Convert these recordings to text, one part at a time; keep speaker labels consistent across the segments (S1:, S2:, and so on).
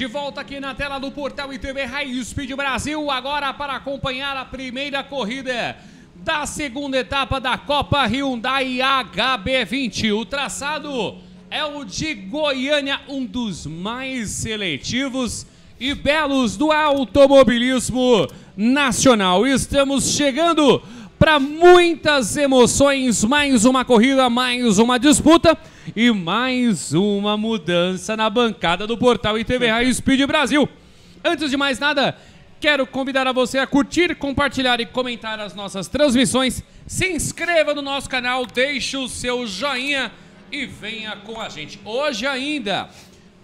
S1: De volta aqui na tela do portal ITV High Speed Brasil, agora para acompanhar a primeira corrida da segunda etapa da Copa Hyundai HB20. O traçado é o de Goiânia, um dos mais seletivos e belos do automobilismo nacional. Estamos chegando para muitas emoções, mais uma corrida, mais uma disputa e mais uma mudança na bancada do portal ITV Raio Speed Brasil. Antes de mais nada, quero convidar a você a curtir, compartilhar e comentar as nossas transmissões. Se inscreva no nosso canal, deixe o seu joinha e venha com a gente. Hoje ainda,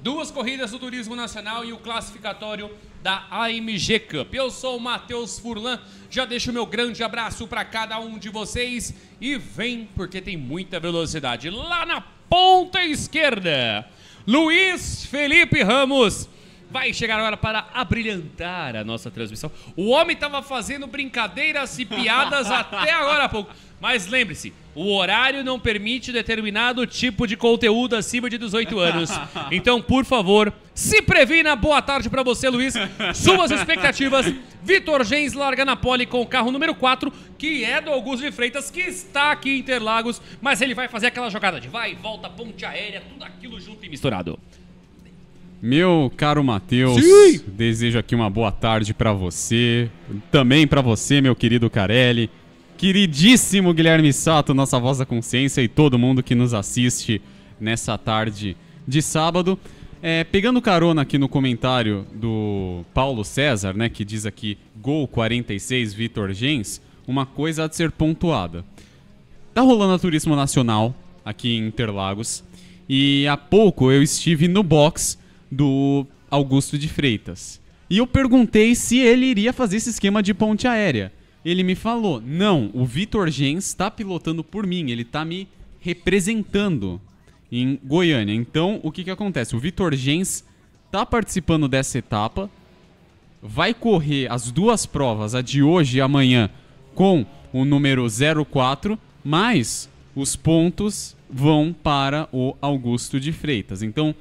S1: duas corridas do Turismo Nacional e o classificatório da AMG Cup. Eu sou o Matheus Furlan, já deixo meu grande abraço para cada um de vocês e vem porque tem muita velocidade. Lá na ponta esquerda, Luiz Felipe Ramos. Vai chegar a hora para abrilhantar a nossa transmissão. O homem estava fazendo brincadeiras e piadas até agora há pouco. Mas lembre-se, o horário não permite determinado tipo de conteúdo acima de 18 anos. Então, por favor, se previna. Boa tarde para você, Luiz. Suas expectativas. Vitor Gens larga na pole com o carro número 4, que é do Augusto de Freitas, que está aqui em Interlagos, mas ele vai fazer aquela jogada de vai, volta, ponte aérea, tudo aquilo junto e misturado.
S2: Meu caro Matheus, desejo aqui uma boa tarde para você, também para você, meu querido Carelli, queridíssimo Guilherme Sato, nossa voz da consciência e todo mundo que nos assiste nessa tarde de sábado. É, pegando carona aqui no comentário do Paulo César, né, que diz aqui gol 46 Vitor Gens, uma coisa a ser pontuada. Tá rolando a Turismo Nacional aqui em Interlagos e há pouco eu estive no box do Augusto de Freitas. E eu perguntei se ele iria fazer esse esquema de ponte aérea. Ele me falou: não, o Vitor Gens está pilotando por mim, ele está me representando em Goiânia. Então, o que, que acontece? O Vitor Gens está participando dessa etapa, vai correr as duas provas, a de hoje e amanhã, com o número 04, mas os pontos vão para o Augusto de Freitas. Então,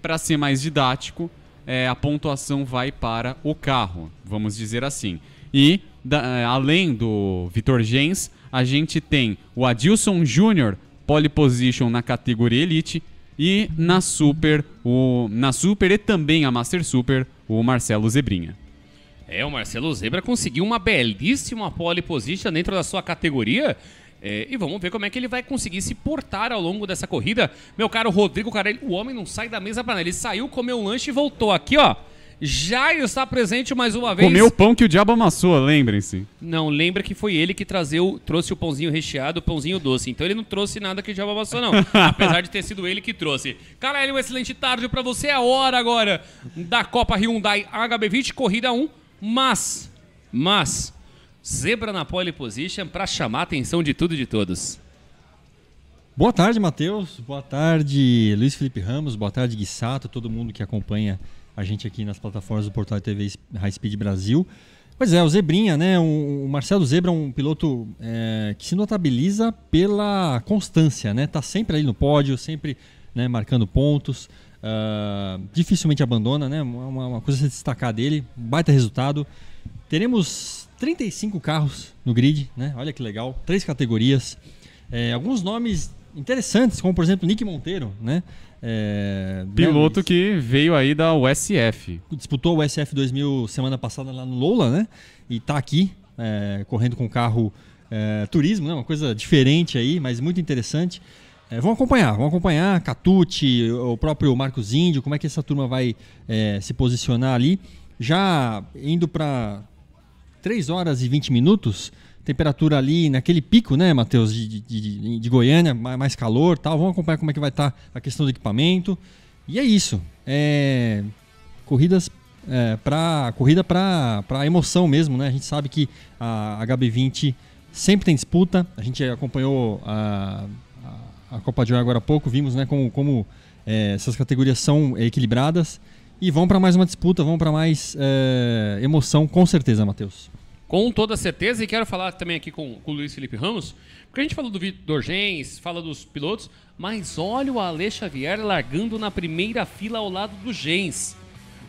S2: para ser mais didático, é, a pontuação vai para o carro, vamos dizer assim. E, da, é, além do Vitor Gens, a gente tem o Adilson Júnior, pole position na categoria Elite, e na Super, o, na Super e também a Master Super, o Marcelo Zebrinha.
S1: É, o Marcelo Zebra conseguiu uma belíssima pole position dentro da sua categoria. É, e vamos ver como é que ele vai conseguir se portar ao longo dessa corrida. Meu caro Rodrigo Carelli, o homem não sai da mesa para nada. Ele saiu, comeu um lanche e voltou aqui, ó. Já está presente mais uma vez.
S2: Comeu o pão que o diabo amassou, lembrem-se.
S1: Não, lembra que foi ele que trazeu, trouxe o pãozinho recheado, o pãozinho doce. Então ele não trouxe nada que o diabo amassou, não. Apesar de ter sido ele que trouxe. Carelli, uma excelente tarde para você. É a hora agora da Copa Hyundai HB20, corrida 1. Mas, mas, zebra na pole position para chamar a atenção de tudo e de todos.
S3: Boa tarde, Matheus. Boa tarde, Luiz Felipe Ramos. Boa tarde, Guissato, todo mundo que acompanha a gente aqui nas plataformas do Portal TV High Speed Brasil. Pois é, o Zebrinha, né? O Marcelo Zebra é um piloto é, que se notabiliza pela constância, né? Tá sempre ali no pódio, sempre né, marcando pontos. Uh, dificilmente abandona, né? Uma, uma, coisa a se destacar dele, baita resultado. Teremos 35 carros no grid, né? Olha que legal, três categorias. É, alguns nomes interessantes, como por exemplo Nick Monteiro, né?
S2: É, Piloto né? que veio aí da USF.
S3: Disputou o USF 2000 semana passada lá no Lola, né? E tá aqui, é, correndo com carro é, turismo, né? Uma coisa diferente aí, mas muito interessante. É, vamos acompanhar, vamos acompanhar Catucci, o próprio Marcos Índio, como é que essa turma vai é, se posicionar ali. Já indo para 3 horas e 20 minutos, temperatura ali naquele pico, né, Matheus, de, de, de, Goiânia, mais calor tal. Vamos acompanhar como é que vai estar tá a questão do equipamento. E é isso. É, corridas é, para corrida para emoção mesmo, né? A gente sabe que a HB20 sempre tem disputa. A gente acompanhou a, a, a Copa de Ouro agora há pouco, vimos né, como, como é, essas categorias são equilibradas. E vão para mais uma disputa, vão para mais é, emoção, com certeza, Matheus.
S1: Com toda certeza, e quero falar também aqui com, com o Luiz Felipe Ramos, porque a gente falou do Vitor Gens, fala dos pilotos, mas olha o Ale Xavier largando na primeira fila ao lado do Gens.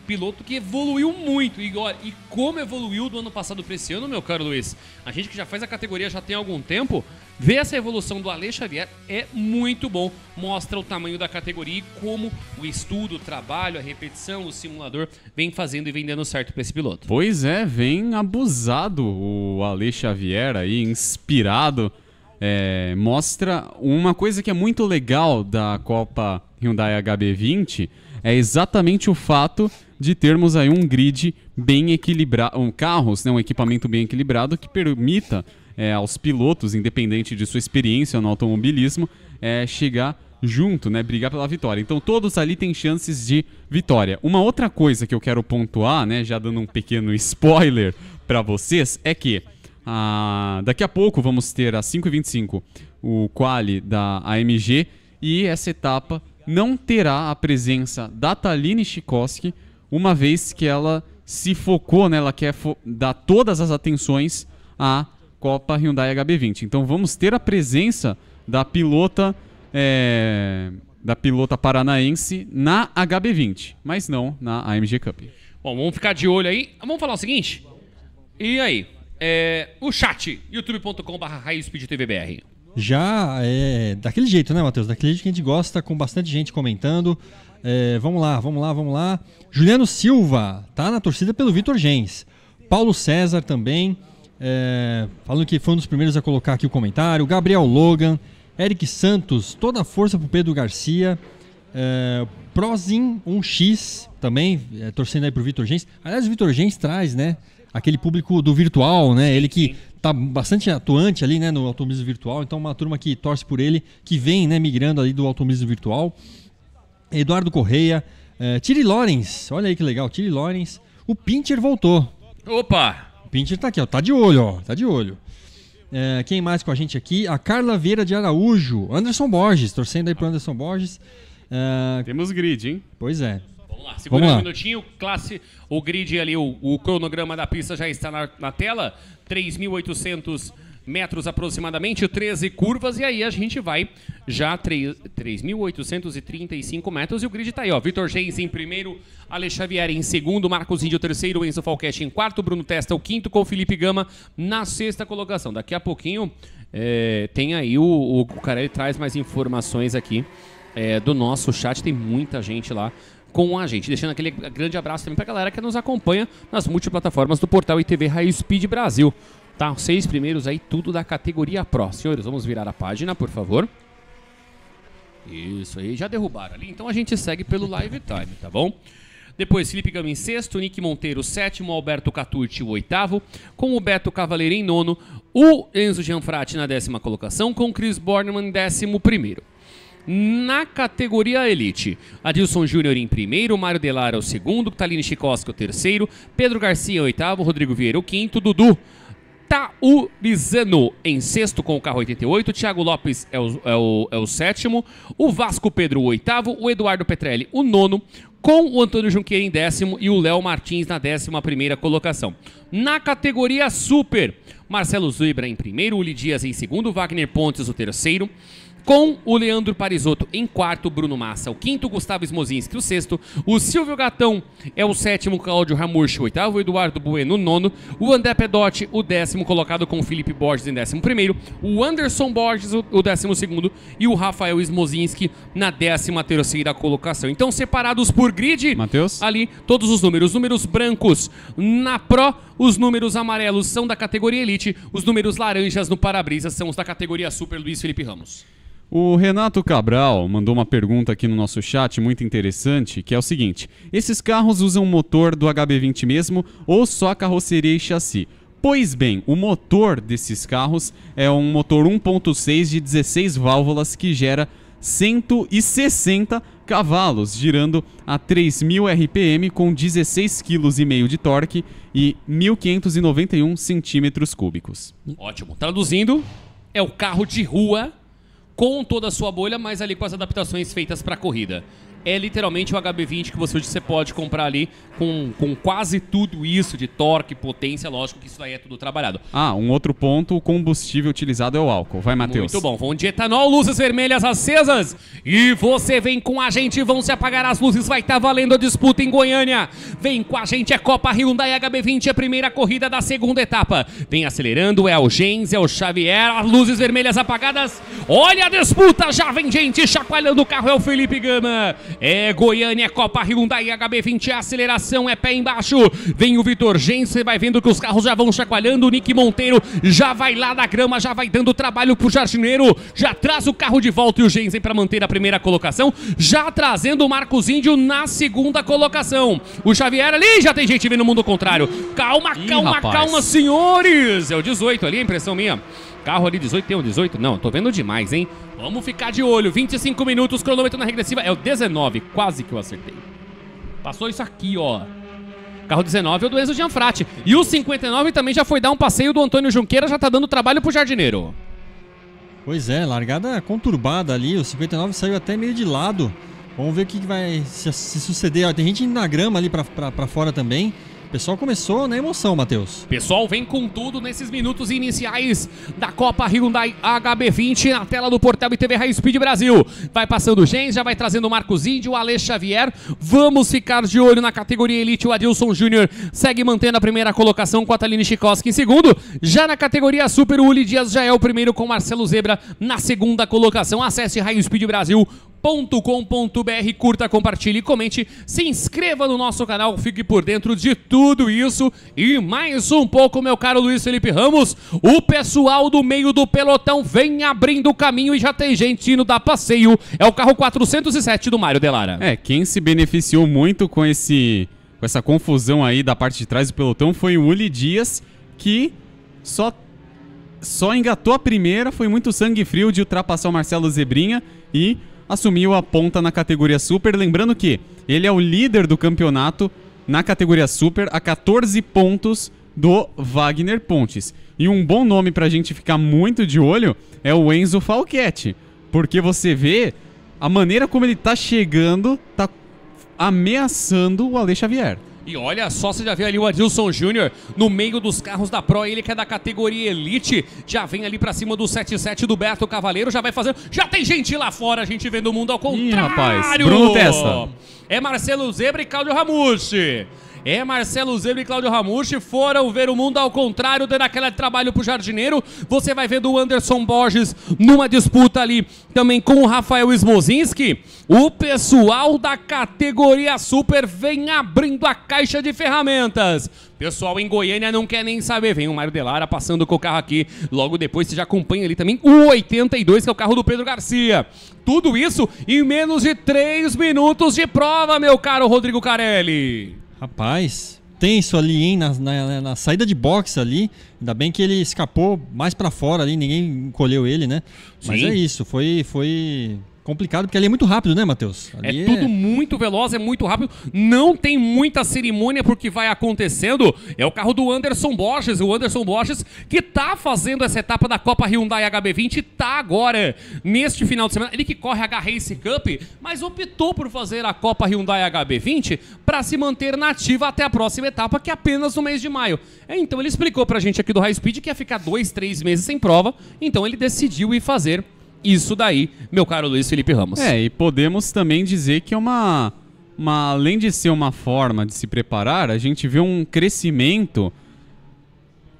S1: Piloto que evoluiu muito. E, olha, e como evoluiu do ano passado para esse ano, meu caro Luiz? A gente que já faz a categoria já tem algum tempo, ver essa evolução do Ale Xavier é muito bom. Mostra o tamanho da categoria e como o estudo, o trabalho, a repetição, o simulador vem fazendo e vem dando certo para esse piloto.
S2: Pois é, vem abusado o Ale Xavier aí, inspirado. É, mostra uma coisa que é muito legal da Copa Hyundai HB20 é exatamente o fato de termos aí um grid bem equilibrado, um carros, né, um equipamento bem equilibrado que permita é, aos pilotos, independente de sua experiência no automobilismo, é, chegar junto, né, brigar pela vitória. Então todos ali têm chances de vitória. Uma outra coisa que eu quero pontuar, né, já dando um pequeno spoiler para vocês, é que ah, daqui a pouco vamos ter às 5h25 o quali da AMG e essa etapa não terá a presença da Taline Chikoski, uma vez que ela se focou, né, ela quer dar todas as atenções à Copa Hyundai HB20. Então vamos ter a presença da pilota é, da pilota paranaense na HB20, mas não na AMG Cup.
S1: Bom, vamos ficar de olho aí. Vamos falar o seguinte. E aí? É, o chat, youtube.com.br
S3: já é daquele jeito, né, Matheus? Daquele jeito que a gente gosta, com bastante gente comentando. É, vamos lá, vamos lá, vamos lá. Juliano Silva tá na torcida pelo Vitor Gens. Paulo César também, é, falando que foi um dos primeiros a colocar aqui o comentário. Gabriel Logan, Eric Santos, toda a força pro Pedro Garcia. É, Prozin 1x também, é, torcendo aí pro Vitor Gens. Aliás, o Vitor Gens traz, né? Aquele público do virtual, né? Ele que tá bastante atuante ali, né, no automobilismo virtual. Então, uma turma que torce por ele, que vem, né, migrando ali do automobilismo virtual. Eduardo Correia, Tiri Lorenz, olha aí que legal, Tiri Lorenz. O Pincher voltou.
S1: Opa!
S3: O Pincher tá aqui, ó, tá de olho, ó, tá de olho. Uh, quem mais com a gente aqui? A Carla Vieira de Araújo, Anderson Borges, torcendo aí pro Anderson Borges.
S2: Uh, Temos grid, hein?
S3: Pois é.
S1: Vamos lá, segura Vamos um minutinho, classe, o grid ali, o, o cronograma da pista já está na, na tela. 3.800 metros aproximadamente, 13 curvas, e aí a gente vai já 3.835 metros, e o grid tá aí, ó, Vitor Gens em primeiro, Ale Xavier em segundo, Marcos Índio terceiro, Enzo Falquete em quarto, Bruno Testa o quinto, com Felipe Gama na sexta colocação. Daqui a pouquinho é, tem aí o, o, o Carelli traz mais informações aqui é, do nosso chat, tem muita gente lá com a gente. Deixando aquele grande abraço também para a galera que nos acompanha nas multiplataformas do portal ITV Raio Speed Brasil. Tá, seis primeiros aí, tudo da categoria Pro. Senhores, vamos virar a página, por favor. Isso aí, já derrubaram ali. Então a gente segue pelo Live Time, tá bom? Depois, Felipe Gama em sexto, Nick Monteiro sétimo, Alberto Catucci o oitavo, com o Beto Cavaleiro em nono, o Enzo Gianfratti na décima colocação, com o Chris Borneman em décimo primeiro. Na categoria Elite, Adilson Júnior em primeiro, Mário Delara o segundo, Taline Chikoski o terceiro, Pedro Garcia o oitavo, Rodrigo Vieira o quinto, Dudu Taurizano em sexto com o carro 88, Thiago Lopes é o, é o, é o sétimo, o Vasco Pedro o oitavo, o Eduardo Petrelli o nono, com o Antônio Junqueira em décimo e o Léo Martins na décima primeira colocação. Na categoria Super, Marcelo Zuibra em primeiro, Uli Dias em segundo, Wagner Pontes o terceiro, com o Leandro Parisotto em quarto, Bruno Massa, o quinto, Gustavo Smozinski, o sexto, o Silvio Gatão. É o sétimo, Cláudio Ramurcho, o oitavo, Eduardo Bueno, o nono, o André Pedotti, o décimo, colocado com o Felipe Borges em décimo primeiro, o Anderson Borges, o décimo segundo, e o Rafael Smozinski na décima terceira colocação. Então, separados por grid,
S2: Mateus?
S1: ali, todos os números, números brancos na Pro, os números amarelos são da categoria Elite, os números laranjas no para-brisa são os da categoria Super Luiz Felipe Ramos.
S2: O Renato Cabral mandou uma pergunta aqui no nosso chat muito interessante, que é o seguinte: esses carros usam motor do HB20 mesmo ou só carroceria e chassi? Pois bem, o motor desses carros é um motor 1.6 de 16 válvulas que gera 160 cavalos, girando a 3.000 RPM com 16,5 kg de torque e 1.591 centímetros cúbicos.
S1: Ótimo. Traduzindo, é o carro de rua com toda a sua bolha, mas ali com as adaptações feitas para a corrida. É literalmente o HB20 que você hoje você pode comprar ali com, com quase tudo isso de torque, potência, lógico que isso aí é tudo trabalhado.
S2: Ah, um outro ponto, o combustível utilizado é o álcool. Vai, Matheus.
S1: Muito bom, vão de etanol, luzes vermelhas acesas e você vem com a gente, vão se apagar as luzes, vai estar tá valendo a disputa em Goiânia. Vem com a gente, é Copa Hyundai HB20, a primeira corrida da segunda etapa. Vem acelerando, é o Gens, é o Xavier, as luzes vermelhas apagadas. Olha a disputa, já vem gente chacoalhando o carro, é o Felipe Gama. É Goiânia, Copa Hyundai HB20, é aceleração, é pé embaixo. Vem o Vitor Gens, você vai vendo que os carros já vão chacoalhando. O Nick Monteiro já vai lá na grama, já vai dando trabalho pro jardineiro. Já traz o carro de volta e o Gensen para manter a primeira colocação. Já trazendo o Marcos Índio na segunda colocação. O Xavier ali já tem gente vindo no mundo contrário. Calma,
S2: Ih,
S1: calma,
S2: rapaz.
S1: calma, senhores. É o 18 ali, impressão minha. Carro ali 18, tem um 18? Não, tô vendo demais, hein? Vamos ficar de olho. 25 minutos, cronômetro na regressiva. É o 19, quase que eu acertei. Passou isso aqui, ó. Carro 19 é o do Enzo Gianfrati. E o 59 também já foi dar um passeio do Antônio Junqueira, já tá dando trabalho pro jardineiro.
S3: Pois é, largada conturbada ali. O 59 saiu até meio de lado. Vamos ver o que vai se, suceder. Tem gente indo na grama ali pra, pra, pra fora também. O pessoal começou na emoção, Matheus.
S1: Pessoal, vem com tudo nesses minutos iniciais da Copa Hyundai HB20 na tela do portal ITV High Speed Brasil. Vai passando o Gens, já vai trazendo o Marcos Índio, o Alex Xavier. Vamos ficar de olho na categoria Elite. O Adilson Júnior segue mantendo a primeira colocação com a Taline Chikoski em segundo. Já na categoria Super, o Uli Dias já é o primeiro com Marcelo Zebra na segunda colocação. Acesse High Speed Brasil com.br curta, compartilhe, comente, se inscreva no nosso canal, fique por dentro de tudo isso e mais um pouco, meu caro Luiz Felipe Ramos. O pessoal do meio do pelotão vem abrindo o caminho e já tem gente indo dar passeio. É o carro 407 do Mário Delara.
S2: É, quem se beneficiou muito com esse com essa confusão aí da parte de trás do pelotão foi o Uli Dias, que só só engatou a primeira, foi muito sangue frio de ultrapassar o Marcelo Zebrinha e assumiu a ponta na categoria Super, lembrando que ele é o líder do campeonato na categoria Super a 14 pontos do Wagner Pontes. E um bom nome pra gente ficar muito de olho é o Enzo Falquete, porque você vê a maneira como ele tá chegando, tá ameaçando o Ale Xavier.
S1: E olha só, você já vê ali o Adilson Júnior no meio dos carros da Pro, ele que é da categoria Elite, já vem ali pra cima do 77 do Beto Cavaleiro, já vai fazendo. Já tem gente lá fora, a gente vendo o mundo ao contrário.
S2: rapaz, Bruno Testa.
S1: É Marcelo Zebra e Cláudio Ramucci. É Marcelo Zebra e Cláudio Ramucci foram ver o mundo ao contrário, dando aquele trabalho pro jardineiro. Você vai vendo o Anderson Borges numa disputa ali também com o Rafael Smozinski. O pessoal da categoria Super vem abrindo a caixa de ferramentas. Pessoal em Goiânia não quer nem saber. Vem o Mário Delara passando com o carro aqui. Logo depois você já acompanha ali também o 82, que é o carro do Pedro Garcia. Tudo isso em menos de 3 minutos de prova, meu caro Rodrigo Carelli.
S3: Rapaz, tenso ali, hein? Na, na, na saída de boxe ali. Ainda bem que ele escapou mais pra fora ali, ninguém encolheu ele, né? Mas
S1: Sim.
S3: é isso, foi, foi complicado, porque ali é muito rápido, né, Matheus? Ali
S1: É tudo muito veloz, é muito rápido. Não tem muita cerimônia porque vai acontecendo. É o carro do Anderson Borges, o Anderson Borges que tá fazendo essa etapa da Copa Hyundai HB20, tá agora neste final de semana. Ele que corre a H-Race Cup, mas optou por fazer a Copa Hyundai HB20 para se manter nativa até a próxima etapa, que é apenas no mês de maio. É, então ele explicou pra gente aqui do High Speed que ia ficar dois, três meses sem prova, então ele decidiu ir fazer isso daí, meu caro Luiz Felipe Ramos.
S2: É, e podemos também dizer que é uma, uma. Além de ser uma forma de se preparar, a gente vê um crescimento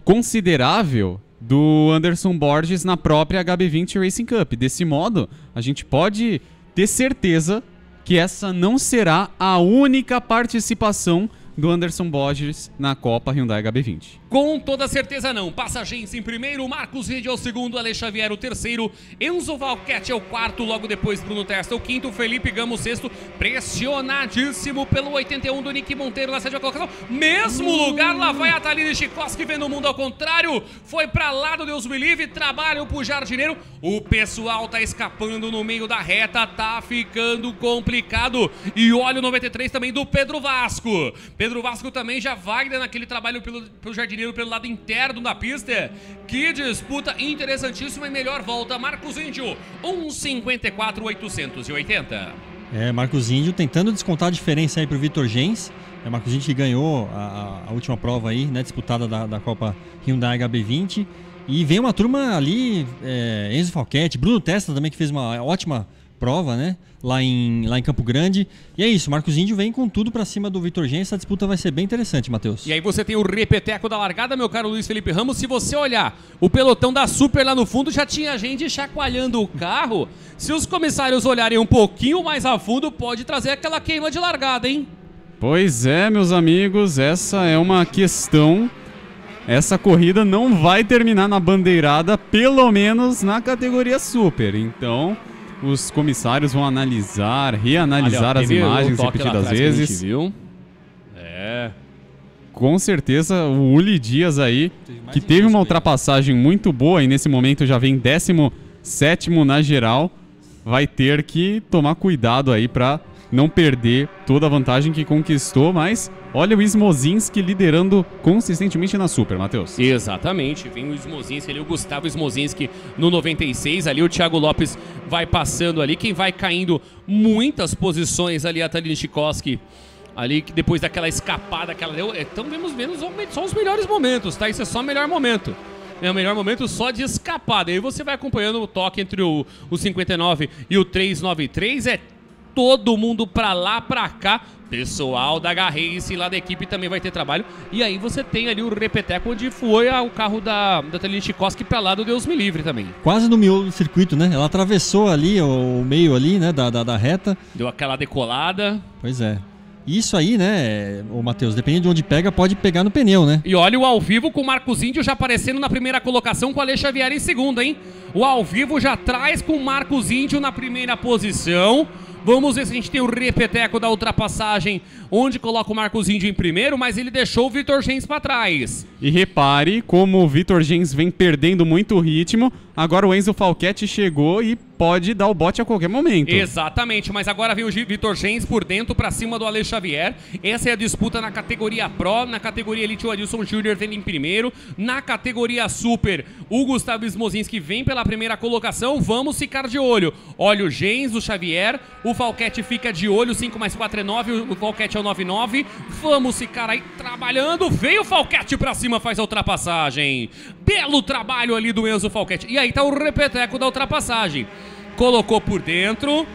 S2: considerável do Anderson Borges na própria HB20 Racing Cup. Desse modo, a gente pode ter certeza que essa não será a única participação do Anderson Borges na Copa Hyundai HB20.
S1: Com toda certeza não. Passa Gens em primeiro, Marcos Rede é o segundo, Ale Xavier o terceiro, Enzo Valquete é o quarto, logo depois Bruno Testa o quinto, Felipe Gamo o sexto, pressionadíssimo pelo 81 do Nick Monteiro na sétima colocação. Mesmo lugar, lá vai a Thaline Chikoski vendo o mundo ao contrário. Foi pra lá do Deus me livre, trabalho pro jardineiro. O pessoal tá escapando no meio da reta, tá ficando complicado. E olha o 93 também do Pedro Vasco. Pedro Vasco também já vai naquele trabalho pelo, pelo jardineiro pelo lado interno da pista. Que disputa interessantíssima e melhor volta. Marcos Índio, 1,54,880.
S3: É, Marcos Índio tentando descontar a diferença aí pro Vitor Gens. É Marcos Índio que ganhou a, a última prova aí, né? Disputada da, da Copa Hyundai HB20. E vem uma turma ali, é, Enzo Falquete, Bruno Testa também, que fez uma ótima prova, né? Lá em, lá em Campo Grande. E é isso, Marcos Índio vem com tudo para cima do Vitor Gen. Essa disputa vai ser bem interessante, Matheus.
S1: E aí você tem o repeteco da largada, meu caro Luiz Felipe Ramos. Se você olhar, o pelotão da Super lá no fundo já tinha gente chacoalhando o carro. Se os comissários olharem um pouquinho mais a fundo, pode trazer aquela queima de largada, hein?
S2: Pois é, meus amigos, essa é uma questão. Essa corrida não vai terminar na bandeirada, pelo menos na categoria Super. Então, os comissários vão analisar, reanalisar
S1: Ali, ó,
S2: as imagens repetidas vezes.
S1: viu. É.
S2: Com certeza, o Uli Dias aí, que teve uma ultrapassagem muito boa e nesse momento já vem 17 na geral, vai ter que tomar cuidado aí pra não perder toda a vantagem que conquistou, mas olha o Smozinski liderando consistentemente na Super, Matheus.
S1: Exatamente, vem o Smozinski ali, o Gustavo Smozinski no 96, ali o Thiago Lopes vai passando ali, quem vai caindo muitas posições ali, a Taline Chikoski, ali que depois daquela escapada que ela deu, então vemos menos só os melhores momentos, tá? Isso é só o melhor momento. É o melhor momento só de escapada. Aí você vai acompanhando o toque entre o, o 59 e o 393, é todo mundo pra lá, pra cá. Pessoal da Garrace lá da equipe também vai ter trabalho. E aí você tem ali o Repeteco, onde foi a- o carro da, da Taline Chikoski pra lá do Deus Me Livre também.
S3: Quase no miolo do circuito, né? Ela atravessou ali o, o meio ali, né? Da, da, da reta.
S1: Deu aquela decolada.
S3: Pois é. Isso aí, né, o Matheus, dependendo de onde pega, pode pegar no pneu, né?
S1: E olha o ao vivo com o Marcos Índio já aparecendo na primeira colocação com o Ale Xavier em segunda, hein? O ao vivo já traz com o Marcos Índio na primeira posição. Vamos ver se a gente tem o repeteco da ultrapassagem, onde coloca o Marcos Índio em primeiro, mas ele deixou o Vitor Gens pra trás.
S2: E repare como o Vitor Gens vem perdendo muito ritmo. Agora o Enzo Falquete chegou e pode dar o bote a qualquer momento.
S1: Exatamente, mas agora vem o Vitor Gens por dentro pra cima do Ale Xavier. Essa é a disputa na categoria Pro, na categoria Elite o Adilson Júnior vem em primeiro, na categoria Super, o Gustavo Smozinski vem pela primeira colocação. Vamos ficar de olho. Olha o Gens, o Xavier, o Falquete fica de olho, 5 mais 4 é 9, o Falquete é o 9-9. Vamos ficar aí trabalhando. Veio o Falquete pra cima, faz a ultrapassagem. Belo trabalho ali do Enzo Falquete. E aí tá o repeteco da ultrapassagem. Colocou por dentro.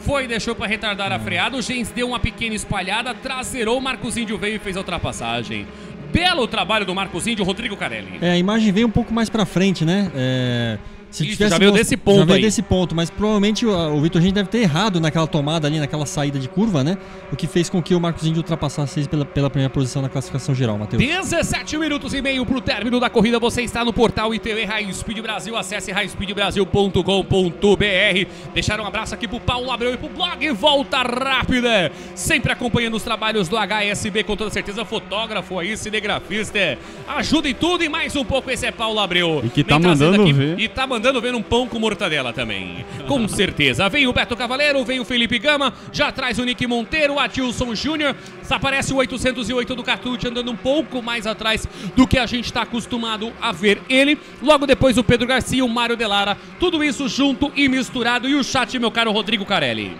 S1: Foi, deixou pra retardar a freada. O Gens deu uma pequena espalhada. Traseirou. O Marcos Índio veio e fez a ultrapassagem. Belo trabalho do Marcos Índio, Rodrigo Carelli.
S3: É, a imagem veio um pouco mais pra frente, né? É, se
S1: Isso, já veio
S3: most-
S1: desse ponto
S3: Já veio
S1: aí.
S3: desse ponto, mas provavelmente o, o Vitor Gente deve ter errado naquela tomada ali, naquela saída de curva, né? O que fez com que o Marcos Índio ultrapassasse ele pela, pela primeira posição na classificação geral, Matheus.
S1: 17 minutos e meio pro término da corrida. Você está no portal ITV High Speed Brasil. Acesse highspeedbrasil.com.br. Deixar um abraço aqui pro Paulo Abreu e pro blog Volta Rápida. Sempre acompanhando os trabalhos do HSB, com toda certeza. Fotógrafo aí, cinegrafista. Ajuda em tudo e mais um pouco. Esse é Paulo Abreu.
S2: E que tá mandando
S1: aqui-
S2: ver.
S1: E tá mandando ver um pão com mortadela também. Com certeza. Vem o Beto Cavaleiro, vem o Felipe Gama. Já traz o Nick Monteiro, o Adilson Júnior. Aparece o 808 do Catute andando um pouco mais atrás do que a gente está acostumado a ver ele. Logo depois o Pedro Garcia, o Mário Delara. Tudo isso junto e misturado. E o chat, meu caro Rodrigo Carelli.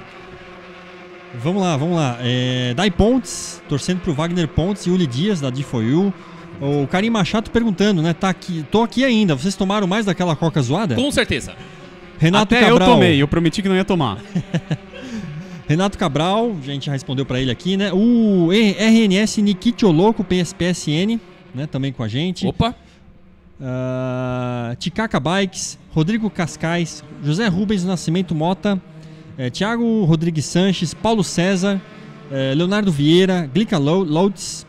S3: Vamos lá, vamos lá. É, Dai Pontes, torcendo pro Wagner Pontes e Uli Dias, da D4U. O Karim Machado perguntando, né? Tá aqui, tô aqui ainda. Vocês tomaram mais daquela coca zoada?
S1: Com certeza.
S3: Renato
S2: Até
S3: Cabral.
S2: eu tomei, eu prometi que não ia tomar.
S3: Renato Cabral, a gente já respondeu pra ele aqui, né? O RNS Nikit Oloco, PSPSN, né? Também com a gente.
S1: Opa.
S3: Ah, Ticaca Bikes, Rodrigo Cascais, José Rubens Nascimento Mota, eh, Thiago Rodrigues Sanches, Paulo César, eh, Leonardo Vieira, Glica Lo- Loutz,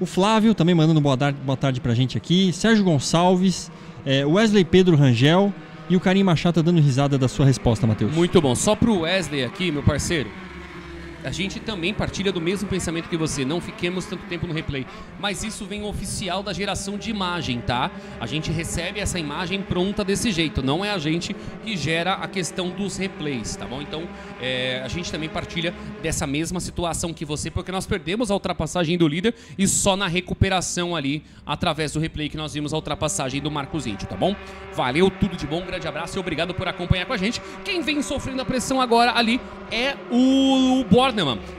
S3: o Flávio também mandando boa tarde, boa tarde pra gente aqui, Sérgio Gonçalves, eh, Wesley Pedro Rangel e o Karim Machado dando risada da sua resposta, Matheus.
S1: Muito bom. Só pro Wesley aqui, meu parceiro. A gente também partilha do mesmo pensamento que você. Não fiquemos tanto tempo no replay. Mas isso vem oficial da geração de imagem, tá? A gente recebe essa imagem pronta desse jeito. Não é a gente que gera a questão dos replays, tá bom? Então, é, a gente também partilha dessa mesma situação que você, porque nós perdemos a ultrapassagem do líder e só na recuperação ali, através do replay, que nós vimos a ultrapassagem do Marcos Índio, tá bom? Valeu, tudo de bom, um grande abraço e obrigado por acompanhar com a gente. Quem vem sofrendo a pressão agora ali é o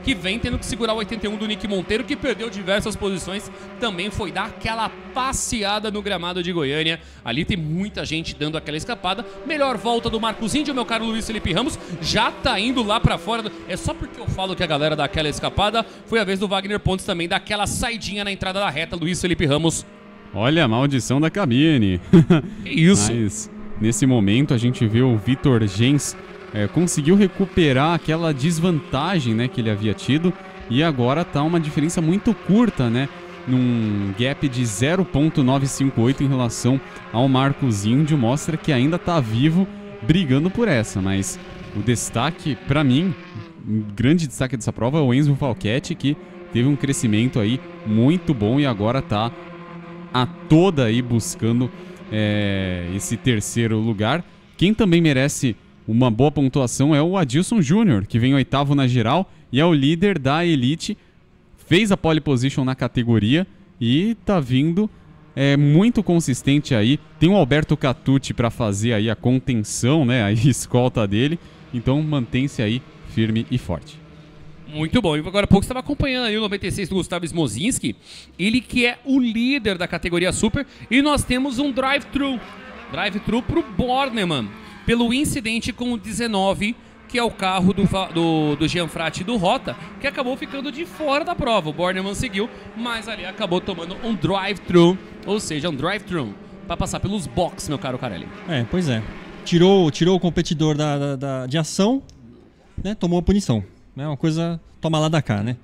S1: Que vem tendo que segurar o 81 do Nick Monteiro, que perdeu diversas posições, também foi dar aquela passeada no gramado de Goiânia. Ali tem muita gente dando aquela escapada. Melhor volta do Marcos Índio, meu caro Luiz Felipe Ramos, já tá indo lá para fora. É só porque eu falo que a galera dá aquela escapada. Foi a vez do Wagner Pontes também dar aquela saidinha na entrada da reta, Luiz Felipe Ramos.
S2: Olha a maldição da cabine.
S1: Que isso?
S2: Mas nesse momento a gente vê o Vitor Gens é, conseguiu recuperar aquela desvantagem né, que ele havia tido e agora tá uma diferença muito curta, né? Num gap de 0.958 em relação ao Marcos Índio, mostra que ainda tá vivo brigando por essa, mas o destaque, para mim, um grande destaque dessa prova é o Enzo Falchetti, que teve um crescimento aí muito bom e agora tá a toda aí buscando é, esse terceiro lugar. Quem também merece uma boa pontuação é o Adilson Júnior, que vem oitavo na geral e é o líder da Elite. Fez a pole position na categoria e tá vindo é, muito consistente aí. Tem o Alberto Catucci para fazer aí a contenção, né, a escolta dele. Então mantém-se aí firme e forte.
S1: Muito bom. E agora há pouco estava acompanhando aí o 96 do Gustavo Smozinski. Ele que é o líder da categoria Super. E nós temos um drive-thru. Drive-thru pro Borneman. Pelo incidente com o 19, que é o carro do, do, do do Rota, que acabou ficando de fora da prova. O Borneman seguiu, mas ali acabou tomando um drive-thru. Ou seja, um drive-thru. Para passar pelos box, meu caro Carelli.
S3: É, pois é. Tirou, tirou o competidor da, da- da- de ação, né? Tomou a punição. Né? Uma coisa toma lá da cá, né?